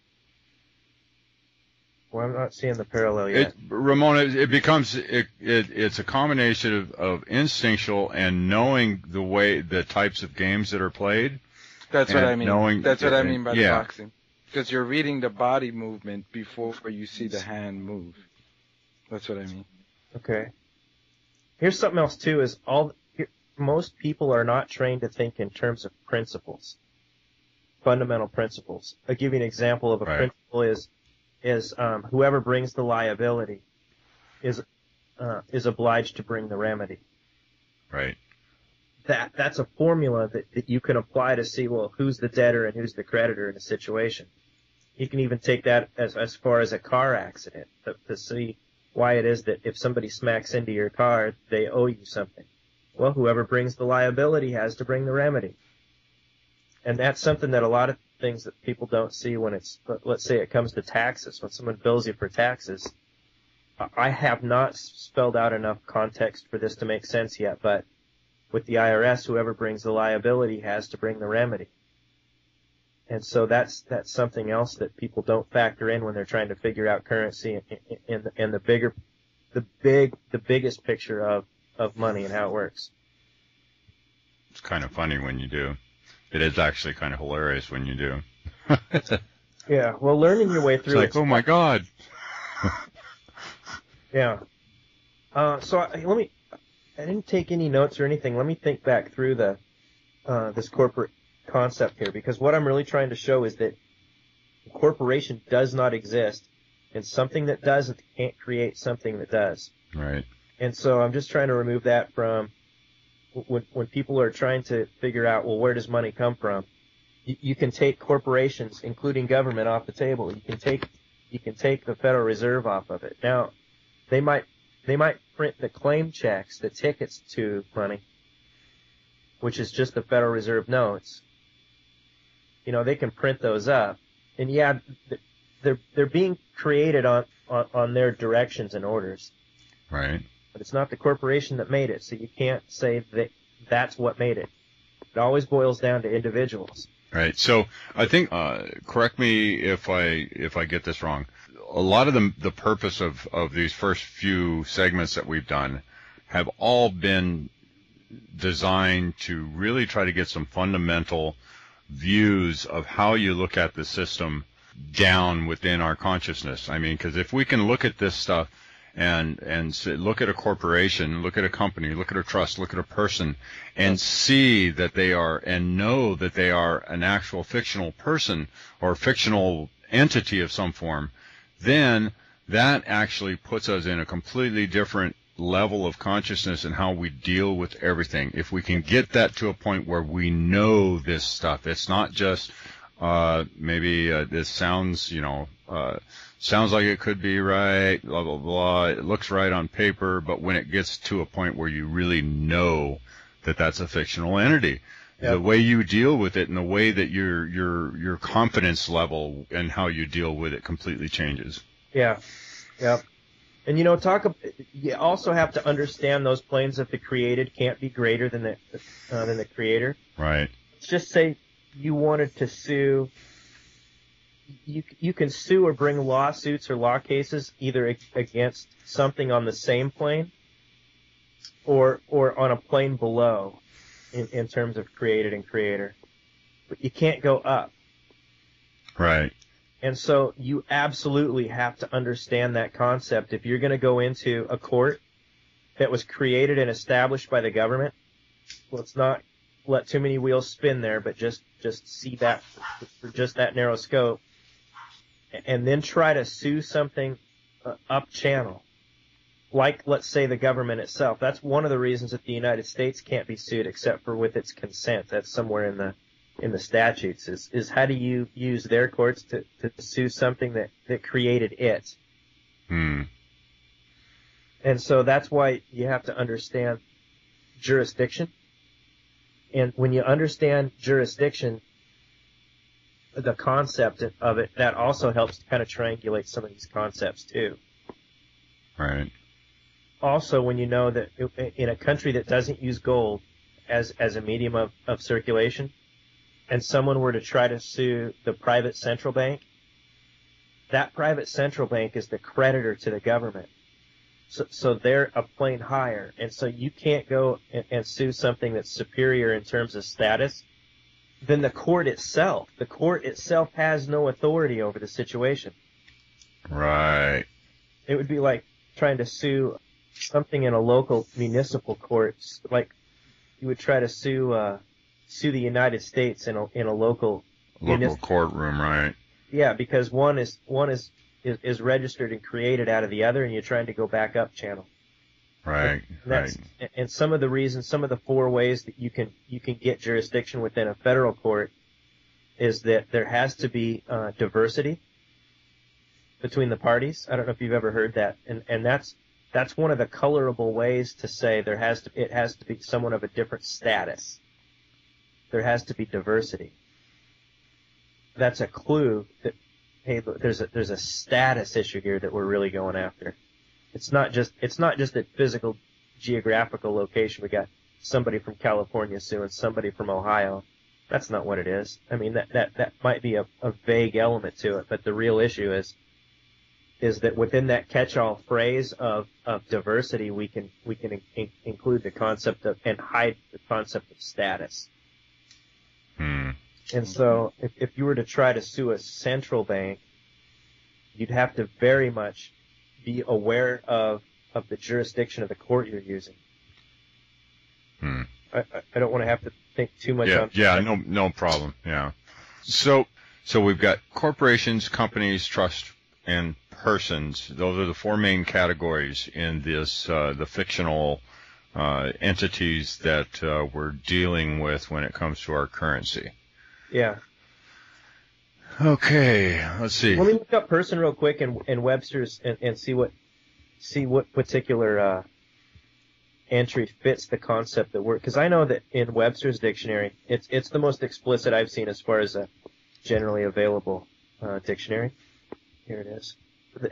C: well, I'm not seeing the parallel yet.
A: It, Ramon, it, it becomes it, it it's a combination of, of instinctual and knowing the way the types of games that are played.
B: That's what I mean.
A: knowing-
B: That's what I mean by
A: yeah.
B: the boxing. Because you're reading the body movement before you see the hand move. That's what I mean.
C: Okay. Here's something else too: is all here, most people are not trained to think in terms of principles, fundamental principles. I'll give you an example of a
A: Right.
C: principle: is is um, whoever brings the liability is uh, is obliged to bring the remedy.
A: Right.
C: That that's a formula that, that you can apply to see well who's the debtor and who's the creditor in a situation. You can even take that as as far as a car accident to, to see why it is that if somebody smacks into your car, they owe you something. Well, whoever brings the liability has to bring the remedy. And that's something that a lot of things that people don't see when it's, let- let's say it comes to taxes, when someone bills you for taxes. I have not spelled out enough context for this to make sense yet, but with the IRS, whoever brings the liability has to bring the remedy. And so that's that's something else that people don't factor in when they're trying to figure out currency and, and, the, and the bigger, the big, the biggest picture of of money and how it works.
A: It's kind of funny when you do. It is actually kind of hilarious when you do.
C: Yeah, well, learning your way through
A: It's
C: like,
A: oh my god.
C: Yeah. Uh, so I, let me. I didn't take any notes or anything. Let me think back through the uh, this corporate concept here because what I'm really trying to show is that a corporation does not exist, and something that doesn't can't create something that does.
A: Right.
C: And so I'm just trying to remove that from when when people are trying to figure out, well, where does money come from? You, you can take corporations, including government, off the table. You can take you can take the Federal Reserve off of it. Now, they might they might print the claim checks, the tickets to money, which is just the Federal Reserve notes. You know, they can print those up, and yeah, they're they're being created on on, on their directions and orders
A: Right.
C: but it's not the corporation that made it, so you can't say that that's what made it. It always boils down to individuals.
A: Right. So I think, uh, correct me if I if I get this wrong. A lot of the the purpose of of these first few segments that we've done have all been designed to really try to get some fundamental views of how you look at the system down within our consciousness. I mean, because if we can look at this stuff and and look at a corporation, look at a company, look at a trust, look at a person, and see that they are and know that they are an actual fictional person or fictional entity of some form, then that actually puts us in a completely different level of consciousness and how we deal with everything. If we can get that to a point where we know this stuff, it's not just uh, maybe uh, this sounds, you know, uh, sounds like it could be right, blah blah blah. It looks right on paper, but when it gets to a point where you really know that that's a fictional entity, the way you deal with it and the way that your your your confidence level and how you deal with it completely changes.
C: Yeah. Yep. And you know, talk. About, you also have to understand those planes of the created can't be greater than the uh, than the creator.
A: Right.
C: Let's just say you wanted to sue. You you can sue or bring lawsuits or law cases either against something on the same plane, or or on a plane below, in in terms of created and creator. But you can't go up.
A: Right.
C: And so you absolutely have to understand that concept if you're going to go into a court that was created and established by the government. Let's not let too many wheels spin there, but just just see that for just that narrow scope, and then try to sue something uh, up channel, like let's say the government itself. That's one of the reasons that the United States can't be sued except for with its consent. That's somewhere in the in the statutes is, is how do you use their courts to, to sue something that, that created it?
A: Hmm.
C: And so that's why you have to understand jurisdiction. And when you understand jurisdiction, the concept of it, that also helps to kind of triangulate some of these concepts too.
A: Right.
C: Also, when you know that in a country that doesn't use gold as, as a medium of, of circulation, and someone were to try to sue the private central bank, that private central bank is the creditor to the government. So, so they're a plane higher. And so you can't go and, and sue something that's superior in terms of status than the court itself. The court itself has no authority over the situation.
A: Right.
C: It would be like trying to sue something in a local municipal court, like you would try to sue, uh, sue the United States in a in a local
A: local courtroom, right?
C: Yeah, because one is one is, is is registered and created out of the other, and you're trying to go back up channel.
A: Right,
C: and
A: right.
C: And some of the reasons, some of the four ways that you can you can get jurisdiction within a federal court is that there has to be uh, diversity between the parties. I don't know if you've ever heard that, and and that's that's one of the colorable ways to say there has to it has to be someone of a different status there has to be diversity. That's a clue that hey, there's a there's a status issue here that we're really going after. It's not just it's not just a physical geographical location. We got somebody from California suing somebody from Ohio. That's not what it is. I mean that that that might be a, a vague element to it, but the real issue is is that within that catch-all phrase of, of diversity, we can we can in, include the concept of and hide the concept of status.
A: Hmm.
C: And so if, if you were to try to sue a central bank, you'd have to very much be aware of, of the jurisdiction of the court you're using.
A: Hmm.
C: I, I don't want to have to think too much
A: yeah,
C: on
A: Yeah, no, no problem. Yeah. So, so we've got corporations, companies, trust, and persons. Those are the four main categories in this, uh, the fictional uh, entities that uh, we're dealing with when it comes to our currency.
C: Yeah.
A: Okay, let's see.
C: Let me look up person real quick in, in Webster's and, and see what see what particular uh, entry fits the concept that we're because I know that in Webster's dictionary it's it's the most explicit I've seen as far as a generally available uh, dictionary. Here it is,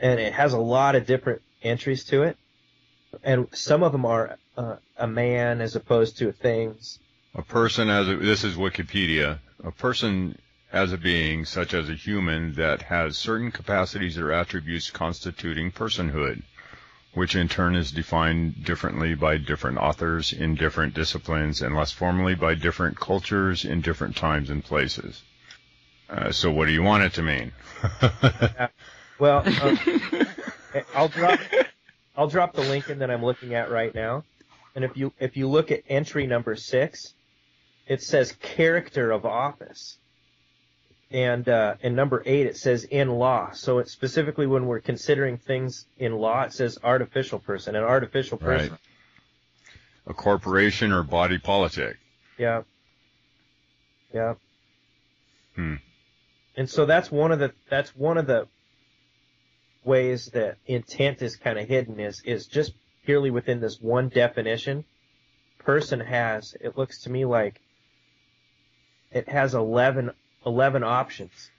C: and it has a lot of different entries to it, and some of them are uh, a man as opposed to things.
A: A person as a, this is Wikipedia. A person as a being, such as a human, that has certain capacities or attributes constituting personhood, which in turn is defined differently by different authors in different disciplines and less formally by different cultures in different times and places. Uh, so what do you want it to mean?
C: well, um, I'll drop I'll drop the link in that I'm looking at right now. And if you if you look at entry number six, it says character of office. And uh, in number eight, it says in law. So it's specifically when we're considering things in law, it says artificial person, an artificial person. Right.
A: A corporation or body politic.
C: Yeah. Yeah.
A: Hmm.
C: And so that's one of the that's one of the ways that intent is kind of hidden is is just purely within this one definition. Person has it looks to me like it has 11, 11 options.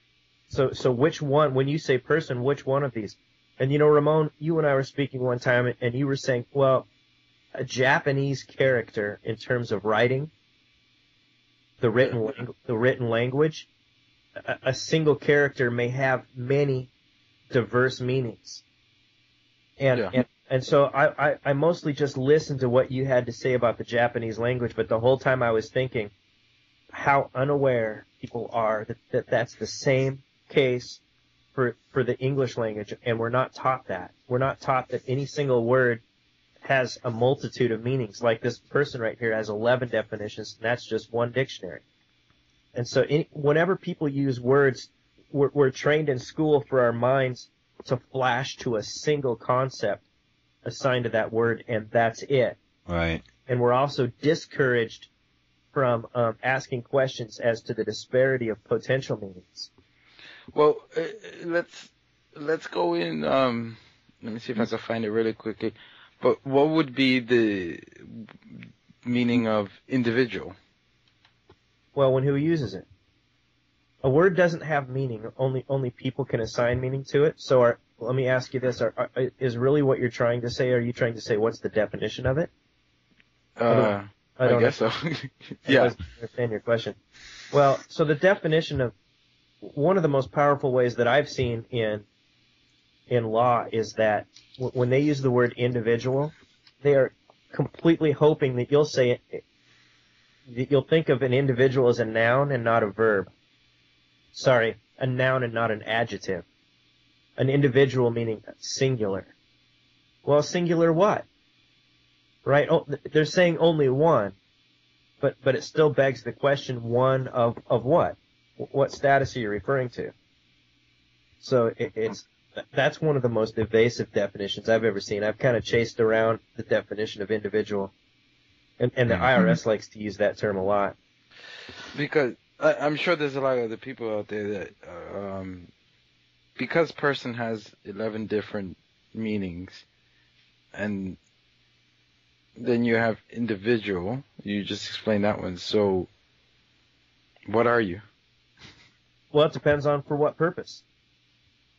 C: So, so which one, when you say person, which one of these? And you know, Ramon, you and I were speaking one time and you were saying, well, a Japanese character in terms of writing, the written, the written language, a, single character may have many diverse meanings. And,
B: Yeah.
C: and, and so I, I, I mostly just listened to what you had to say about the Japanese language, but the whole time I was thinking how unaware people are that, that that's the same case for, for the English language, and we're not taught that. We're not taught that any single word has a multitude of meanings. Like this person right here has 11 definitions, and that's just one dictionary. And so any, whenever people use words, we're, we're trained in school for our minds to flash to a single concept assigned to that word, and that's it.
A: Right.
C: And we're also discouraged from um, asking questions as to the disparity of potential meanings.
B: Well, uh, let's let's go in. Um, let me see if I can find it really quickly. But what would be the meaning of individual?
C: Well, when who uses it? A word doesn't have meaning. Only only people can assign meaning to it. So, are, let me ask you this: are, are, is really what you're trying to say? Are you trying to say what's the definition of it?
B: Uh, I,
C: don't
B: guess so.
C: I
B: yeah.
C: don't understand your question. Well, so the definition of one of the most powerful ways that I've seen in in law is that w- when they use the word individual, they are completely hoping that you'll say you'll think of an individual as a noun and not a verb. Sorry, a noun and not an adjective. An individual meaning singular. Well, singular what? Right? Oh, they're saying only one, but but it still begs the question: one of of what? What status are you referring to? So it, it's that's one of the most evasive definitions I've ever seen. I've kind of chased around the definition of individual, and and the
A: Mhm.
C: IRS likes to use that term a lot.
B: Because I, I'm sure there's a lot of other people out there that, um, because person has 11 different meanings, and then you have individual. You just explained that one. So, what are you?
C: Well, it depends on for what purpose.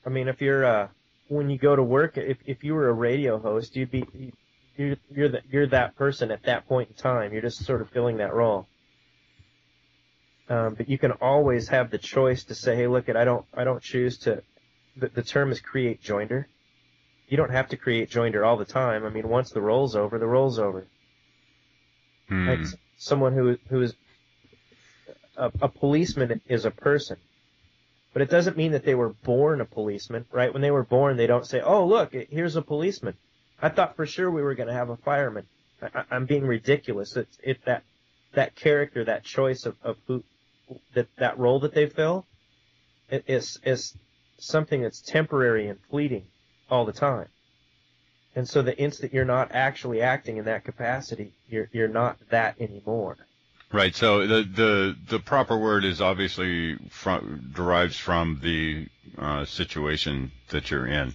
C: I mean, if you're uh, when you go to work, if if you were a radio host, you'd be you're you're the, you're that person at that point in time. You're just sort of filling that role. Um, but you can always have the choice to say, "Hey, look, it I don't I don't choose to." The, the term is create joinder. You don't have to create joinder all the time. I mean, once the role's over, the role's over.
A: Hmm.
C: Like someone who who is a, a policeman is a person, but it doesn't mean that they were born a policeman, right? When they were born, they don't say, "Oh, look, here's a policeman." I thought for sure we were going to have a fireman. I, I'm being ridiculous. It's it that that character, that choice of, of who that that role that they fill, it is is something that's temporary and fleeting all the time. And so the instant you're not actually acting in that capacity, you're you're not that anymore.
A: Right. So the the the proper word is obviously from derives from the uh, situation that you're in,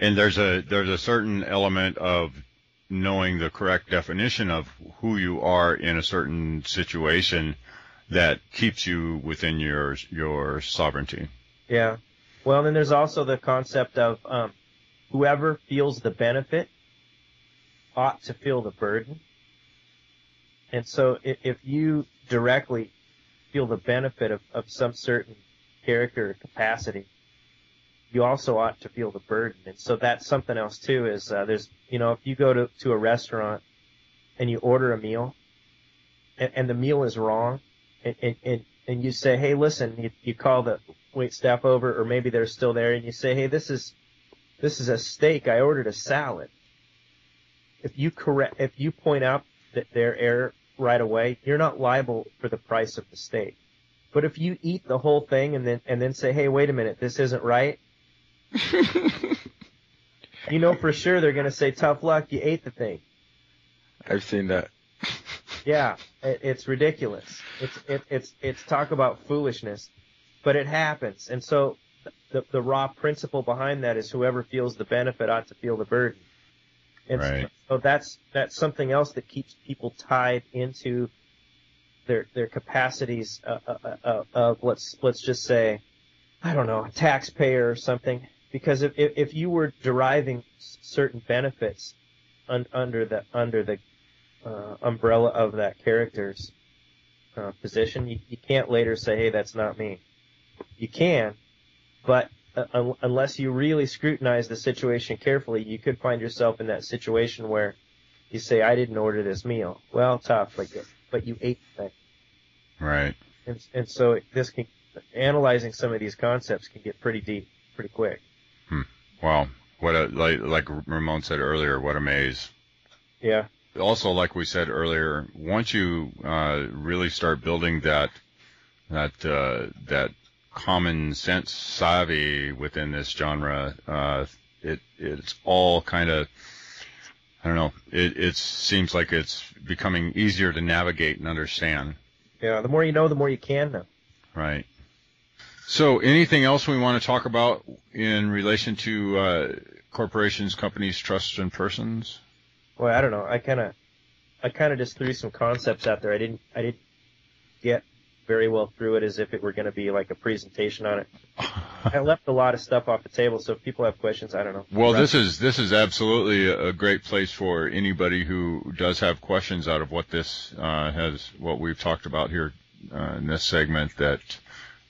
A: and there's a there's a certain element of knowing the correct definition of who you are in a certain situation that keeps you within your your sovereignty.
C: Yeah. Well, then there's also the concept of um, whoever feels the benefit ought to feel the burden. And so if, if you directly feel the benefit of, of some certain character or capacity, you also ought to feel the burden. And so that's something else too is uh, there's, you know, if you go to, to a restaurant and you order a meal and, and the meal is wrong and, and, and, and you say, hey, listen, you, you call the wait staff over or maybe they're still there and you say, hey, this is, this is a steak. I ordered a salad. If you correct, if you point out that their error right away, you're not liable for the price of the steak. But if you eat the whole thing and then, and then say, hey, wait a minute, this isn't right, you know for sure they're going to say, tough luck, you ate the thing.
B: I've seen that.
C: Yeah, it, it's ridiculous. It's it, it's it's talk about foolishness, but it happens. And so the the raw principle behind that is whoever feels the benefit ought to feel the burden. And
A: Right.
C: so that's that's something else that keeps people tied into their their capacities uh, uh, uh, of let's let's just say I don't know a taxpayer or something because if if, if you were deriving certain benefits un, under the under the uh, umbrella of that character's uh, position, you, you can't later say, hey, that's not me. You can, but uh, un- unless you really scrutinize the situation carefully, you could find yourself in that situation where you say, I didn't order this meal. Well, tough, like, but you ate the thing.
A: Right.
C: And, and so this can, analyzing some of these concepts can get pretty deep pretty quick.
A: Wow. What a, like, like Ramon said earlier, what a maze.
C: Yeah.
A: Also, like we said earlier, once you, uh, really start building that, that, uh, that common sense savvy within this genre, uh, it, it's all kind of, I don't know, it, it seems like it's becoming easier to navigate and understand.
C: Yeah. The more you know, the more you can know.
A: Right. So, anything else we want to talk about in relation to uh, corporations, companies, trusts, and persons?
C: Well, I don't know. I kind of, I kind of just threw some concepts out there. I didn't, I didn't get very well through it as if it were going to be like a presentation on it. I left a lot of stuff off the table, so if people have questions, I don't know.
A: Well, this is this is absolutely a great place for anybody who does have questions out of what this uh, has, what we've talked about here uh, in this segment. That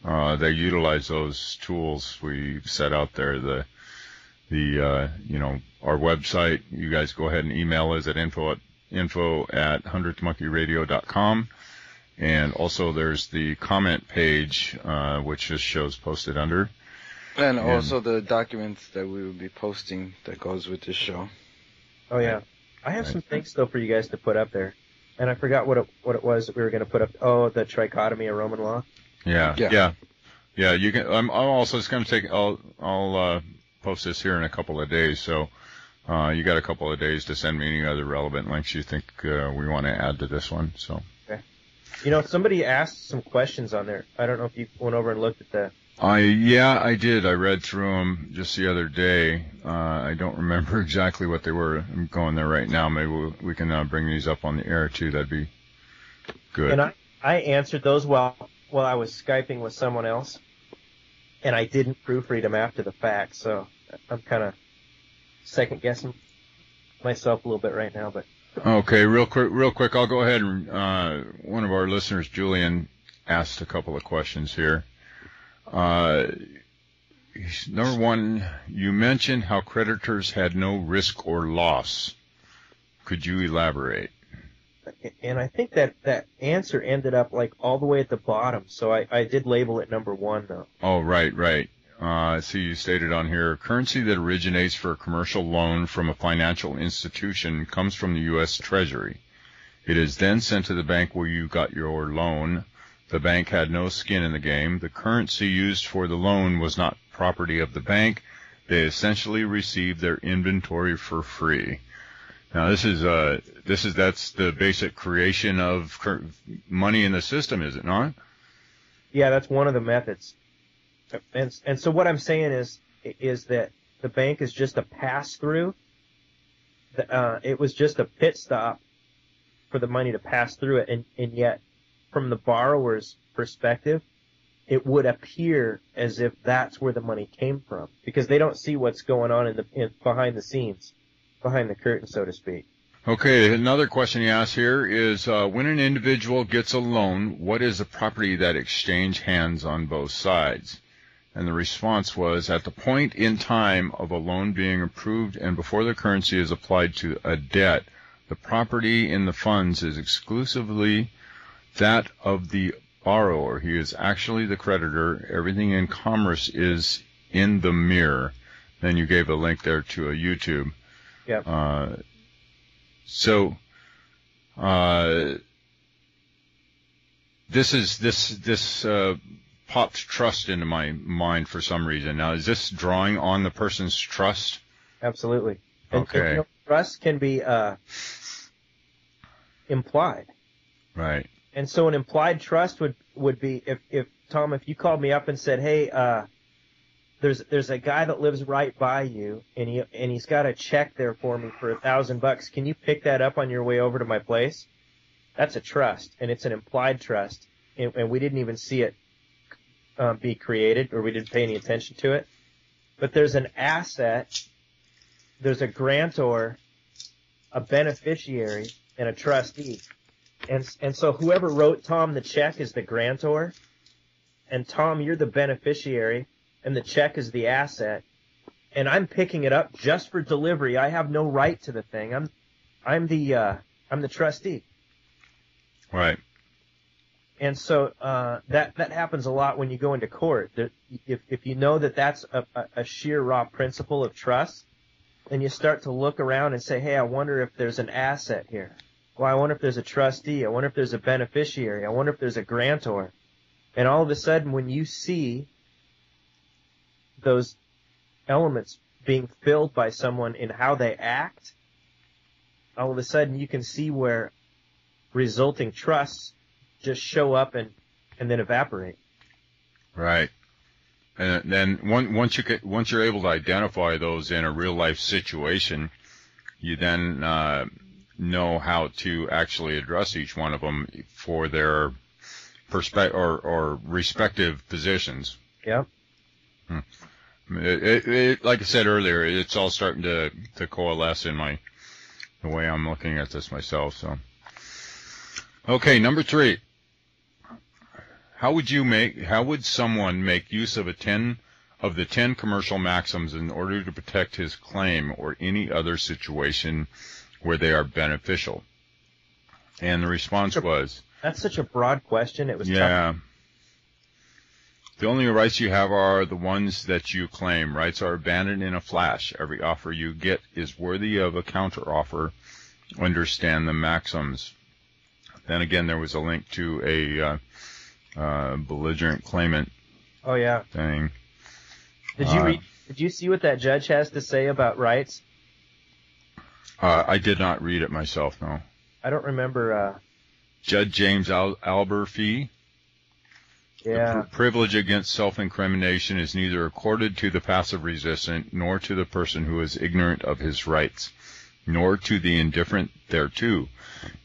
A: uh, they utilize those tools we set out there. The the uh, you know our website. You guys go ahead and email us at info at info at hundredthmonkeyradio.com. And also there's the comment page, uh, which just shows posted under.
B: And, and also the documents that we will be posting that goes with this show.
C: Oh yeah. I have right. some things though for you guys to put up there. And I forgot what it, what it was that we were going to put up. Oh, the trichotomy of Roman law.
A: Yeah. Yeah. Yeah. yeah you can, I'm, I'm also it's going to take, I'll, I'll, uh, post this here in a couple of days. So, uh, you got a couple of days to send me any other relevant links you think, uh, we want to add to this one. So. Okay.
C: You know, somebody asked some questions on there. I don't know if you went over and looked at that.
A: I yeah, I did. I read through them just the other day. Uh, I don't remember exactly what they were. I'm going there right now. Maybe we'll, we can uh, bring these up on the air too. That'd be good.
C: And I I answered those while while I was skyping with someone else, and I didn't proofread them after the fact. So I'm kind of second guessing myself a little bit right now, but
A: Okay, real quick, real quick. I'll go ahead and uh, one of our listeners, Julian, asked a couple of questions here. Uh, number one, you mentioned how creditors had no risk or loss. Could you elaborate?
C: And I think that that answer ended up like all the way at the bottom. So I, I did label it number one though.
A: Oh, right, right. Uh, see you stated on here, currency that originates for a commercial loan from a financial institution comes from the U.S. Treasury. It is then sent to the bank where you got your loan. The bank had no skin in the game. The currency used for the loan was not property of the bank. They essentially received their inventory for free. Now this is uh this is that's the basic creation of money in the system, is it not?
C: Yeah, that's one of the methods. And and so what I'm saying is is that the bank is just a pass through. Uh, it was just a pit stop for the money to pass through it, and and yet from the borrower's perspective, it would appear as if that's where the money came from because they don't see what's going on in the in, behind the scenes, behind the curtain, so to speak.
A: Okay, another question he asks here is uh, when an individual gets a loan, what is the property that exchange hands on both sides? And the response was, at the point in time of a loan being approved and before the currency is applied to a debt, the property in the funds is exclusively that of the borrower. He is actually the creditor. Everything in commerce is in the mirror. Then you gave a link there to a YouTube.
C: Yeah.
A: Uh, so, uh, this is this this uh, popped trust into my mind for some reason. Now, is this drawing on the person's trust?
C: Absolutely.
A: And, okay. And, you know,
C: trust can be uh, implied.
A: Right.
C: And so an implied trust would would be if if Tom, if you called me up and said, "Hey, uh, there's there's a guy that lives right by you, and he and he's got a check there for me for a thousand bucks. Can you pick that up on your way over to my place?" that's a trust, and it's an implied trust, and, and we didn't even see it um, be created, or we didn't pay any attention to it. But there's an asset, there's a grantor, a beneficiary, and a trustee. And, and so whoever wrote Tom the check is the grantor, and Tom, you're the beneficiary, and the check is the asset, and I'm picking it up just for delivery. I have no right to the thing. I'm, I'm the, uh, I'm the trustee.
A: Right.
C: And so uh, that that happens a lot when you go into court. That if if you know that that's a, a sheer raw principle of trust, then you start to look around and say, "Hey, I wonder if there's an asset here. Well, I wonder if there's a trustee. I wonder if there's a beneficiary. I wonder if there's a grantor." And all of a sudden, when you see those elements being filled by someone in how they act, all of a sudden you can see where resulting trusts just show up and, and then evaporate.
A: Right. And then once you get, once you're able to identify those in a real life situation, you then uh, know how to actually address each one of them for their perspective or, or respective positions.
C: Yep.
A: Hmm. It, it, like I said earlier, it's all starting to, to coalesce in my the way I'm looking at this myself. So, okay, number three. How would you make? How would someone make use of a ten of the ten commercial maxims in order to protect his claim or any other situation where they are beneficial? And the response was,
C: "That's such a broad question. It was
A: yeah."
C: Tough.
A: The only rights you have are the ones that you claim. Rights are abandoned in a flash. Every offer you get is worthy of a counteroffer. Understand the maxims. Then again, there was a link to a uh, uh, belligerent claimant.
C: Oh yeah.
A: Thing.
C: Did you uh, read? Did you see what that judge has to say about rights?
A: Uh, I did not read it myself. No.
C: I don't remember. Uh,
A: Judge James Al- Alger Fee
C: yeah.
A: The pr- privilege against self-incrimination is neither accorded to the passive resistant, nor to the person who is ignorant of his rights, nor to the indifferent thereto.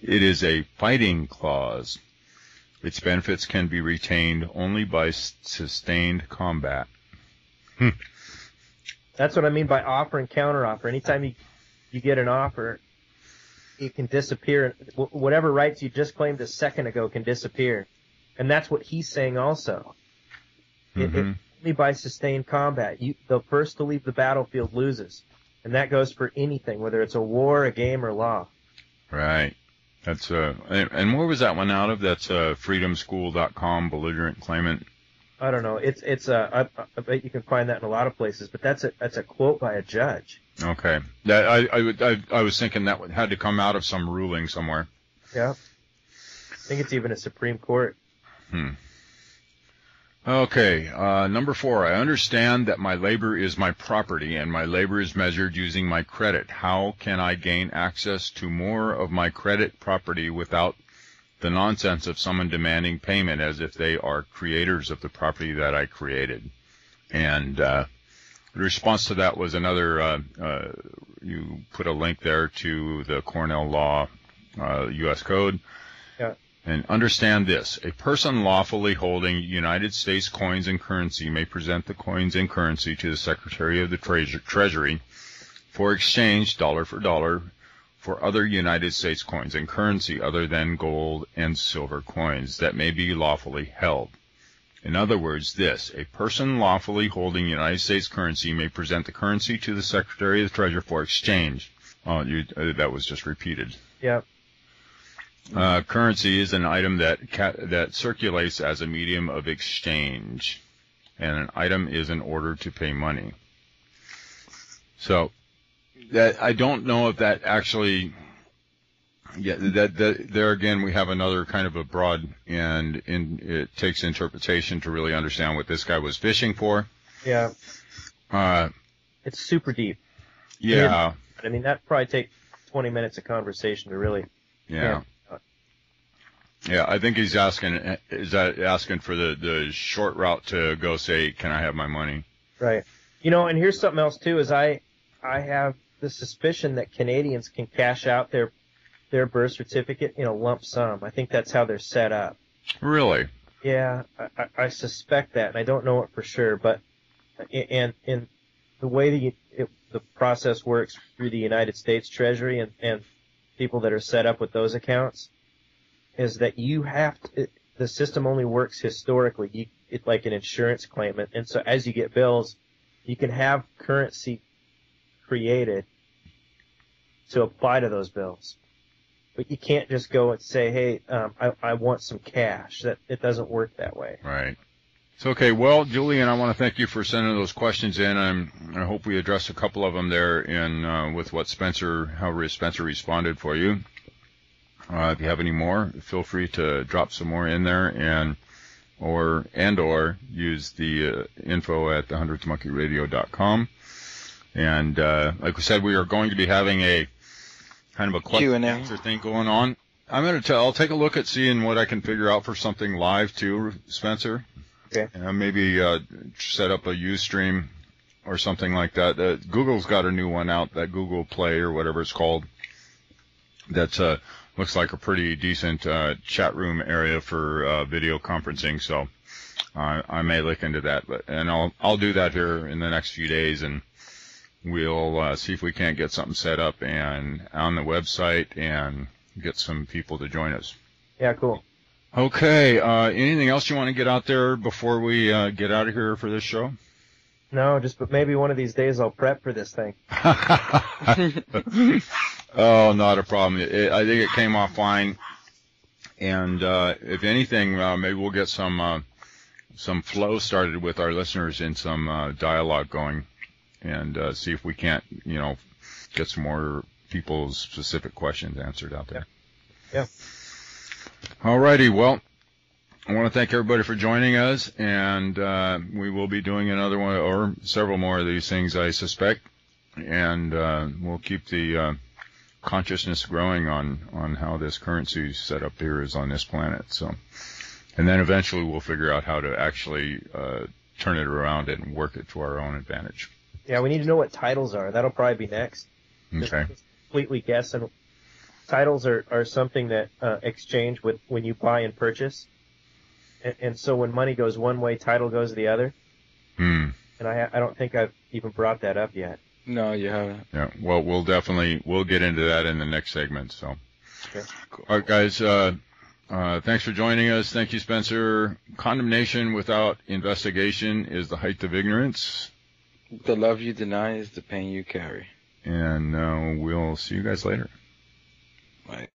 A: It is a fighting clause. Its benefits can be retained only by sustained combat.
C: Hmm. That's what I mean by offer and counteroffer. Anytime you you get an offer, it can disappear. Whatever rights you just claimed a second ago can disappear. And that's what he's saying also. Mm-hmm. It, it, only by sustained combat. You, the first to leave the battlefield loses. And that goes for anything, whether it's a war, a game, or law.
A: Right. That's uh, and where was that one out of? That's uh, freedomschool.com belligerent claimant.
C: I don't know. It's it's uh, I, I bet you can find that in a lot of places, but that's a that's a quote by a judge.
A: Okay. That I I, I, I was thinking that had to come out of some ruling somewhere.
C: Yeah. I think it's even a Supreme Court.
A: Hmm. Okay, uh, number four. I understand that my labor is my property and my labor is measured using my credit. How can I gain access to more of my credit property without the nonsense of someone demanding payment as if they are creators of the property that I created? And uh, the response to that was another. Uh, uh you put a link there to the Cornell Law U.S. Uh, Code. And understand this, a person lawfully holding United States coins and currency may present the coins and currency to the Secretary of the Treasury for exchange dollar for dollar for other United States coins and currency other than gold and silver coins that may be lawfully held. In other words, this, a person lawfully holding United States currency may present the currency to the Secretary of the Treasury for exchange. Oh, you, uh, that was just repeated.
C: Yep.
A: Uh, currency is an item that that circulates as a medium of exchange, and an item is an order to pay money. So, that I don't know if that actually. Yeah, that, that there again we have another kind of a broad, and in, it takes interpretation to really understand what this guy was fishing for.
C: Yeah.
A: Uh,
C: it's super deep.
A: Yeah.
C: I mean, that probably take 20 minutes of conversation to really.
A: Yeah. Yeah, I think he's asking is that asking for the the short route to go say, "Can I have my money?"
C: Right. You know, and here's something else too: is I I have the suspicion that Canadians can cash out their their birth certificate in a lump sum. I think that's how they're set up.
A: Really?
C: Yeah, I, I, I suspect that, and I don't know it for sure. But and and the way the it, the process works through the United States Treasury and and people that are set up with those accounts is that you have to. The system only works historically. You, it like an insurance claimant, and so as you get bills, you can have currency created to apply to those bills. But you can't just go and say, "Hey, um, I, I want some cash." That it doesn't work that way.
A: Right. So okay. Well, Julian, I want to thank you for sending those questions in. I'm, I hope we addressed a couple of them there in uh, with what Spencer, how Spencer responded for you. Uh, if you have any more, feel free to drop some more in there and or and or use the uh, info at the hundredth monkey radio.com. And uh, like we said, we are going to be having a kind of a question answer thing going on. I'm gonna tell. I'll take a look at seeing what I can figure out for something live too, Spencer.
C: Okay.
A: And maybe uh, set up a UStream or something like that. Uh, Google's got a new one out, that Google Play or whatever it's called. That's uh, looks like a pretty decent uh, chat room area for uh, video conferencing. So uh, I may look into that, but and I'll I'll do that here in the next few days, and we'll uh, see if we can't get something set up and on the website and get some people to join us.
C: Yeah, cool.
A: Okay. Uh, anything else you want to get out there before we uh, get out of here for this show?
C: No, just but maybe one of these days I'll prep for this thing.
A: oh, not a problem. It, I think it came off fine. And uh, if anything, uh, maybe we'll get some uh, some flow started with our listeners and some uh, dialogue going, and uh, see if we can't, you know, get some more people's specific questions answered out there.
C: Yeah.
A: All righty. Well, I want to thank everybody for joining us, and uh, we will be doing another one or several more of these things, I suspect, and uh, we'll keep the uh, consciousness growing on on how this currency set up here is on this planet. So, and then eventually we'll figure out how to actually uh, turn it around and work it to our own advantage.
C: Yeah, we need to know what titles are. That'll probably be next.
A: Okay.
C: Just completely guessing. Titles are, are something that uh, exchange with when you buy and purchase and, and so when money goes one way, title goes the other.
A: Hmm.
C: And I I don't think I've even brought that up yet.
B: No, you haven't.
A: Yeah. Well, we'll definitely we'll get into that in the next segment. So.
C: Okay.
A: All right, guys. Uh, uh, thanks for joining us. Thank you, Spencer. Condemnation without investigation is the height of ignorance.
B: The love you deny is the pain you carry.
A: And uh, we'll see you guys later.
B: Right.